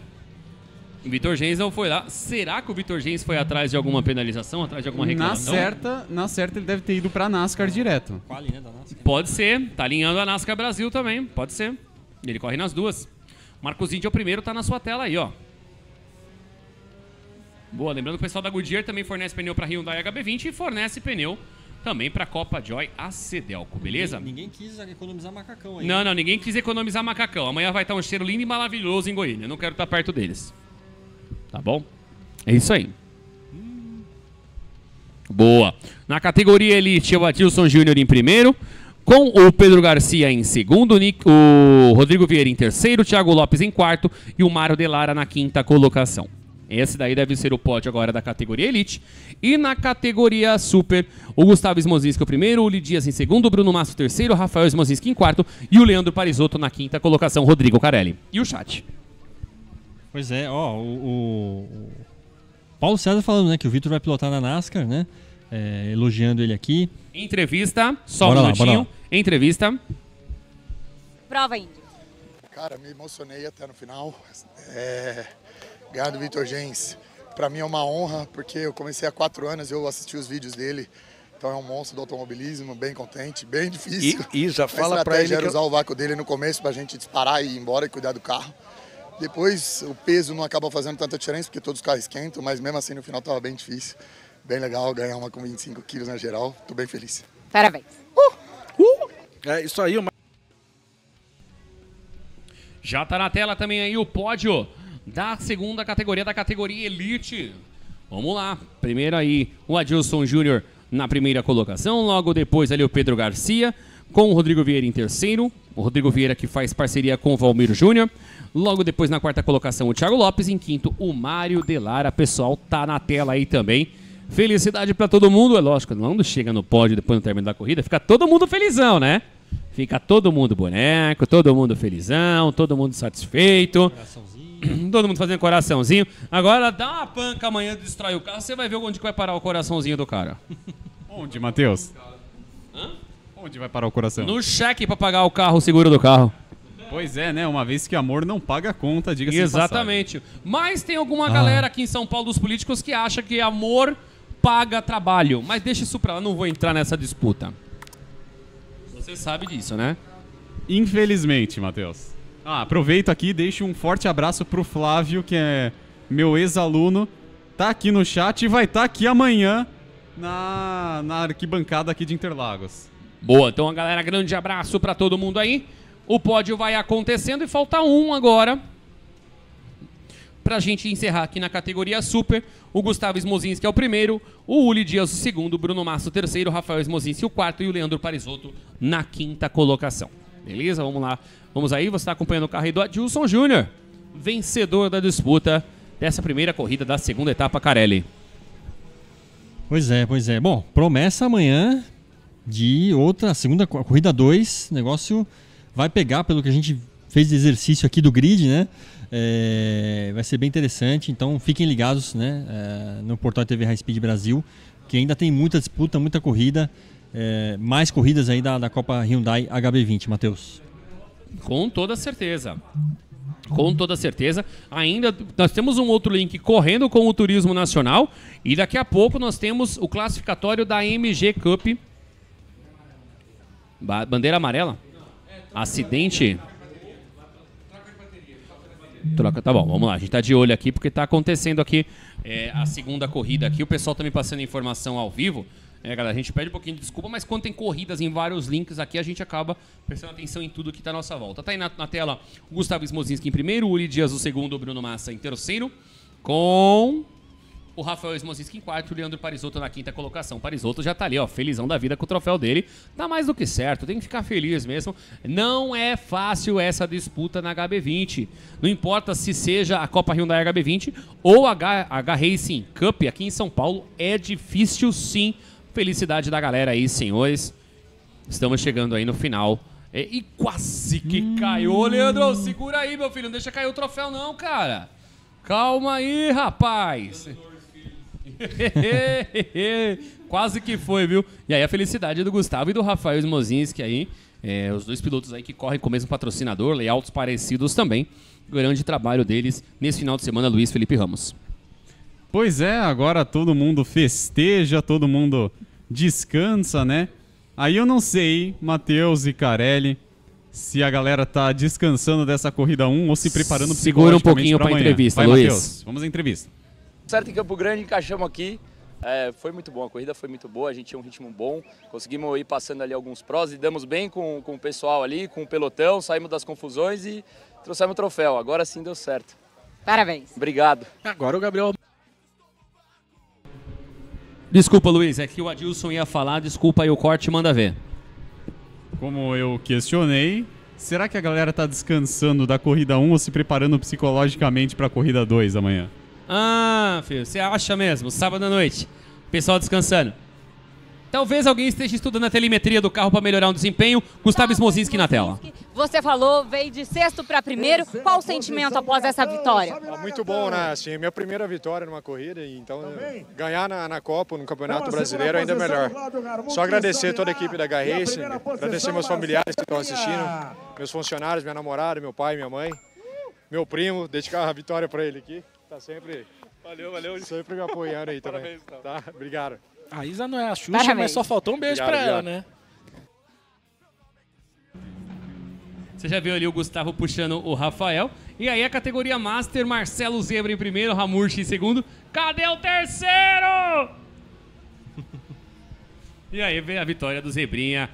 S1: O Vitor Gens não foi lá. Será que o Vitor Gens foi atrás de alguma penalização, atrás de alguma
S2: Na
S1: reclamação?
S2: certa, na certa ele deve ter ido pra NASCAR direto.
S3: Quali, né, da NASCAR.
S1: Pode ser. Tá alinhando a NASCAR Brasil também. Pode ser. Ele corre nas duas. Marcos Índio é o primeiro, tá na sua tela aí, ó. Boa, lembrando que o pessoal da Goodyear também fornece pneu para Hyundai HB20 e fornece pneu também para Copa Joy Acedelco, beleza?
S3: Ninguém quis economizar macacão aí.
S1: Não, não, ninguém quis economizar macacão. Amanhã vai estar um cheiro lindo e maravilhoso em Goiânia. Eu não quero estar perto deles. Tá bom? É isso aí. Boa. Na categoria Elite, o Adilson Júnior em primeiro, com o Pedro Garcia em segundo, o Rodrigo Vieira em terceiro, o Thiago Lopes em quarto e o Mário Delara na quinta colocação. Esse daí deve ser o pódio agora da categoria Elite. E na categoria Super, o Gustavo Smozinski o primeiro, o Lidias em segundo, o Bruno Massa terceiro, o Rafael Smozinski em quarto e o Leandro Parisotto na quinta colocação, Rodrigo Carelli. E o chat?
S3: Pois é, ó, o, o- Paulo César falando, né, que o Vitor vai pilotar na NASCAR, né? É, elogiando ele aqui.
S1: Entrevista, só
S3: Bora
S1: um
S3: lá,
S1: minutinho. Entrevista.
S4: Prova, Índio.
S5: Cara, me emocionei até no final. É, ganhar do Vitor Gens, para mim é uma honra, porque eu comecei há quatro anos, eu assisti os vídeos dele. Então é um monstro do automobilismo, bem contente, bem difícil.
S6: E- Isa,
S5: A
S6: fala pra ele que
S5: era
S6: eu-
S5: usar o vácuo dele no começo pra gente disparar e ir embora e cuidar do carro. Depois o peso não acaba fazendo tanta diferença, porque todos os carros esquentam, mas mesmo assim no final tava bem difícil. Bem legal ganhar uma com 25 quilos na geral. Tô bem feliz.
S4: Parabéns.
S6: É isso aí, o
S1: Já tá na tela também aí o pódio da segunda categoria, da categoria Elite. Vamos lá. Primeiro aí o Adilson Júnior na primeira colocação. Logo depois ali o Pedro Garcia com o Rodrigo Vieira em terceiro. O Rodrigo Vieira que faz parceria com o Valmir Júnior. Logo depois na quarta colocação o Thiago Lopes. Em quinto o Mário Delara. Pessoal, tá na tela aí também. Felicidade pra todo mundo. É lógico, quando chega no pódio depois do término da corrida, fica todo mundo felizão, né? Fica todo mundo boneco, todo mundo felizão, todo mundo satisfeito. Todo mundo fazendo coraçãozinho. Agora dá uma panca amanhã, destrói o carro, você vai ver onde que vai parar o coraçãozinho do cara.
S2: Onde, Matheus? Onde vai parar o coração?
S1: No cheque pra pagar o carro, o seguro do carro.
S2: Pois é, né? Uma vez que amor não paga conta, diga-se
S1: Exatamente. Mas tem alguma galera aqui em São Paulo dos políticos que acha que amor paga trabalho. Mas deixa isso pra lá, não vou entrar nessa disputa. Você sabe disso, né?
S2: Infelizmente, Matheus. Ah, aproveito aqui e deixo um forte abraço pro Flávio, que é meu ex-aluno. Tá aqui no chat e vai estar aqui amanhã na, na arquibancada aqui de Interlagos.
S1: Boa, então a galera, grande abraço pra todo mundo aí. O pódio vai acontecendo e falta um agora. Pra gente encerrar aqui na categoria Super, o Gustavo Smozinski é o primeiro, o Uli Dias o segundo, Bruno Massa o terceiro, Rafael Smozinski o quarto e o Leandro Parisotto na quinta colocação. Beleza? Vamos lá. Vamos aí, você está acompanhando o carro do Adilson Júnior, vencedor da disputa dessa primeira corrida da segunda etapa Carelli.
S3: Pois é, pois é. Bom, promessa amanhã de outra, segunda co- corrida 2. Negócio vai pegar pelo que a gente fez de exercício aqui do grid, né? É, vai ser bem interessante, então fiquem ligados né, é, no portal TV High Speed Brasil, que ainda tem muita disputa, muita corrida, é, mais corridas aí da, da Copa Hyundai HB20, Matheus.
S1: Com toda certeza. Com toda certeza. Ainda nós temos um outro link correndo com o Turismo Nacional e daqui a pouco nós temos o classificatório da MG Cup. Ba- Bandeira amarela? Acidente. Troca, tá bom, vamos lá. A gente tá de olho aqui porque tá acontecendo aqui é, a segunda corrida aqui. O pessoal tá me passando informação ao vivo. É, galera, a gente pede um pouquinho de desculpa, mas quando tem corridas em vários links aqui, a gente acaba prestando atenção em tudo que tá à nossa volta. Tá aí na, na tela o Gustavo Smozinski em primeiro, o Uri Dias o segundo, o Bruno Massa em terceiro, com o Rafael Smozinski em quarto o Leandro Parisotto na quinta colocação. Parisotto já tá ali, ó, felizão da vida com o troféu dele. Tá mais do que certo, tem que ficar feliz mesmo. Não é fácil essa disputa na HB20. Não importa se seja a Copa Hyundai HB20 ou a H Racing Cup aqui em São Paulo, é difícil sim. Felicidade da galera aí, senhores. Estamos chegando aí no final. É, E, quase que caiu. Ô, Leandro, segura aí, meu filho. Não deixa cair o troféu, não, cara. Calma aí, rapaz. Quase que foi, viu? E aí a felicidade do Gustavo e do Rafael Smozinski aí. É, os dois pilotos aí que correm com o mesmo patrocinador, layouts parecidos também. Grande trabalho deles nesse final de semana, Luiz Felipe Ramos.
S2: Pois é, agora todo mundo festeja, todo mundo descansa, né? Aí eu não sei, Matheus e Carelli, se a galera tá descansando dessa corrida 1 ou se preparando
S1: Segura um pouquinho
S2: pra
S1: pra
S2: amanhã.
S1: entrevista,
S2: Vai,
S1: Luiz.
S2: Matheus, vamos à entrevista.
S7: certo em Campo Grande, encaixamos aqui. É, foi muito bom, a corrida foi muito boa, a gente tinha um ritmo bom, conseguimos ir passando ali alguns prós, lidamos bem com, com o pessoal ali, com o pelotão, saímos das confusões e trouxemos o troféu. Agora sim deu certo.
S4: Parabéns.
S7: Obrigado.
S6: Agora o Gabriel
S1: Desculpa, Luiz, é que o Adilson ia falar, desculpa aí o corte, manda ver.
S2: Como eu questionei, será que a galera tá descansando da corrida 1 ou se preparando psicologicamente pra corrida 2 amanhã?
S1: Ah, filho, você acha mesmo? Sábado à noite, pessoal descansando. Talvez alguém esteja estudando a telemetria do carro para melhorar o desempenho. Gustavo Smozinski na tela.
S4: Você falou, veio de sexto para primeiro. Qual o sentimento após essa vitória?
S8: Ah, Muito bom, né? Assim, minha primeira vitória numa corrida, então ganhar na, na Copa, no Campeonato Brasileiro, ainda é melhor. Só agradecer toda a equipe da H-Race, agradecer meus familiares que estão assistindo, meus funcionários, minha namorada, meu pai, minha mãe, meu primo, dedicar a vitória para ele aqui. Tá sempre,
S6: Valeu, valeu.
S8: sempre me apoiando aí também.
S6: Parabéns, então.
S8: Tá? Obrigado.
S6: A Isa não é a Xuxa,
S4: Parabéns.
S6: mas só faltou um beijo pra ela, né?
S1: Você já viu ali o Gustavo puxando o Rafael. E aí a categoria Master, Marcelo Zebra em primeiro, Ramurchi em segundo. Cadê o terceiro? e aí vem a vitória do Zebrinha.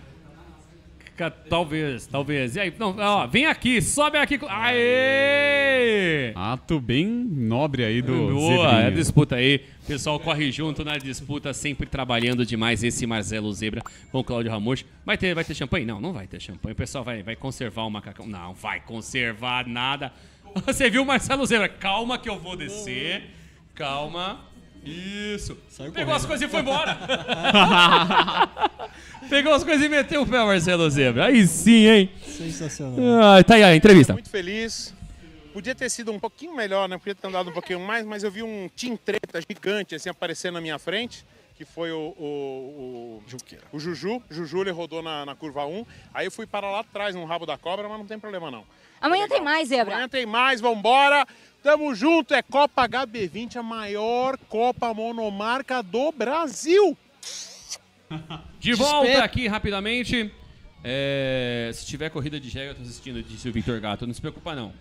S1: Talvez, talvez. E aí, não, ó, vem aqui, sobe aqui. Aê!
S2: Ato bem nobre aí do
S1: Boa,
S2: Zebrinha.
S1: é disputa aí. O pessoal corre junto na disputa, sempre trabalhando demais esse Marcelo Zebra com o Cláudio Ramos. Vai ter, vai ter champanhe? Não, não vai ter champanhe. O pessoal vai, vai conservar o macacão. Não, vai conservar nada. Você viu o Marcelo Zebra? Calma que eu vou descer. Calma. Isso.
S3: Saiu
S1: Pegou
S3: correndo.
S1: as coisas e foi embora. Pegou as coisas e meteu o pé, Marcelo Zebra. Aí sim, hein?
S3: Sensacional.
S1: Ah, tá aí a entrevista.
S9: Muito feliz. Podia ter sido um pouquinho melhor, né? Podia ter andado um pouquinho mais, mas eu vi um Team Treta gigante assim aparecer na minha frente, que foi o, o, o, o Juju. Juju ele rodou na, na curva 1. Aí eu fui para lá atrás no rabo da cobra, mas não tem problema não.
S4: Amanhã
S9: Legal.
S4: tem mais, Zebra.
S9: Amanhã tem mais, vambora. Tamo junto, é Copa HB20, a maior Copa monomarca do Brasil.
S1: De volta aqui rapidamente. É, se tiver corrida de jegue, eu tô assistindo, disse o Victor Gato. Não se preocupa, não.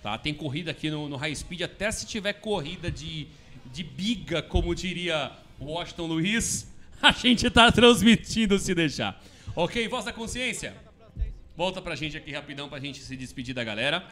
S1: Tá? Tem corrida aqui no, no High Speed, até se tiver corrida de, de biga, como diria o Washington Luiz, a gente tá transmitindo se deixar. Ok, voz da consciência? Volta pra gente aqui rapidão pra gente se despedir da galera.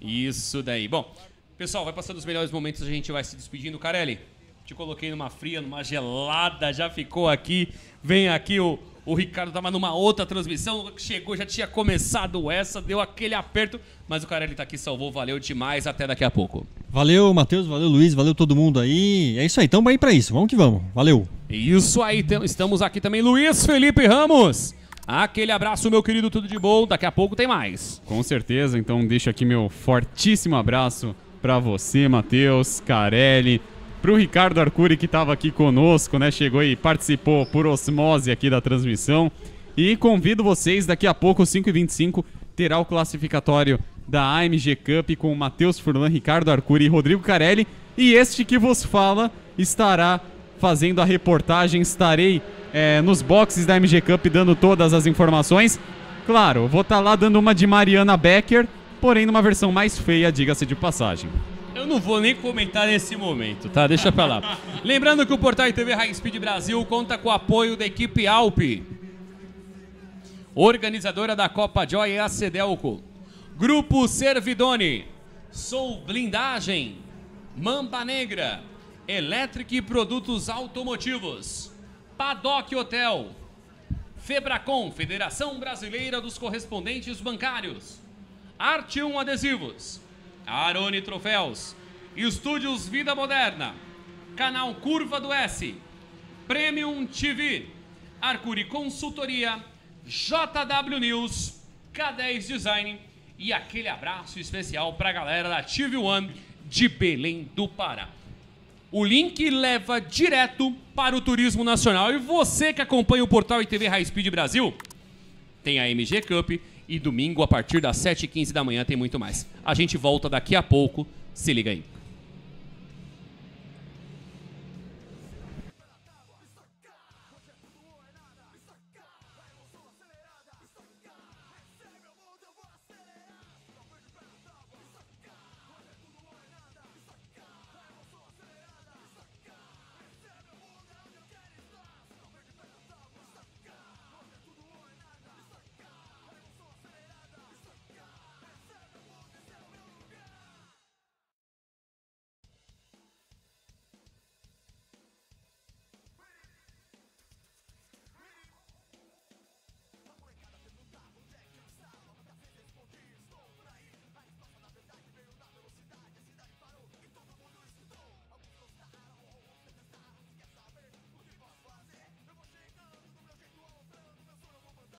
S1: Isso daí. Bom, pessoal, vai passando os melhores momentos, a gente vai se despedindo. Carelli, te coloquei numa fria, numa gelada, já ficou aqui. Vem aqui o, o Ricardo tava numa outra transmissão, chegou, já tinha começado essa, deu aquele aperto, mas o Carelli tá aqui, salvou, valeu demais, até daqui a pouco.
S3: Valeu, Matheus, valeu, Luiz, valeu todo mundo aí. É isso aí, tamo aí pra isso. Vamos que vamos. Valeu.
S1: Isso aí, estamos aqui também, Luiz Felipe Ramos. Aquele abraço, meu querido, tudo de bom. Daqui a pouco tem mais.
S2: Com certeza, então deixo aqui meu fortíssimo abraço pra você, Matheus, Carelli, pro Ricardo Arcuri que tava aqui conosco, né? Chegou e participou por osmose aqui da transmissão. E convido vocês, daqui a pouco, 5h25, terá o classificatório da AMG Cup com o Matheus Furlan, Ricardo Arcuri e Rodrigo Carelli. E este que vos fala estará fazendo a reportagem, estarei é, nos boxes da MG Cup dando todas as informações. Claro, vou estar lá dando uma de Mariana Becker, porém numa versão mais feia, diga-se de passagem.
S1: Eu não vou nem comentar nesse momento, tá? Deixa pra lá. Lembrando que o Portal TV High Speed Brasil conta com o apoio da equipe Alpe, organizadora da Copa Joy e a Cedelco, Grupo Servidone, Sou Blindagem, Mamba Negra, Electric Produtos Automotivos, Paddock Hotel, Febracom, Federação Brasileira dos Correspondentes Bancários, Arte 1 Adesivos, Arone Troféus, Estúdios Vida Moderna, Canal Curva do S, Premium TV, Arcuri Consultoria, JW News, K10 Design e aquele abraço especial para a galera da TV One de Belém do Pará. O link leva direto para o turismo nacional e você que acompanha o portal ITV High Speed Brasil, tem a MG Cup e domingo a partir das 7h15 da manhã tem muito mais. A gente volta daqui a pouco, se liga aí.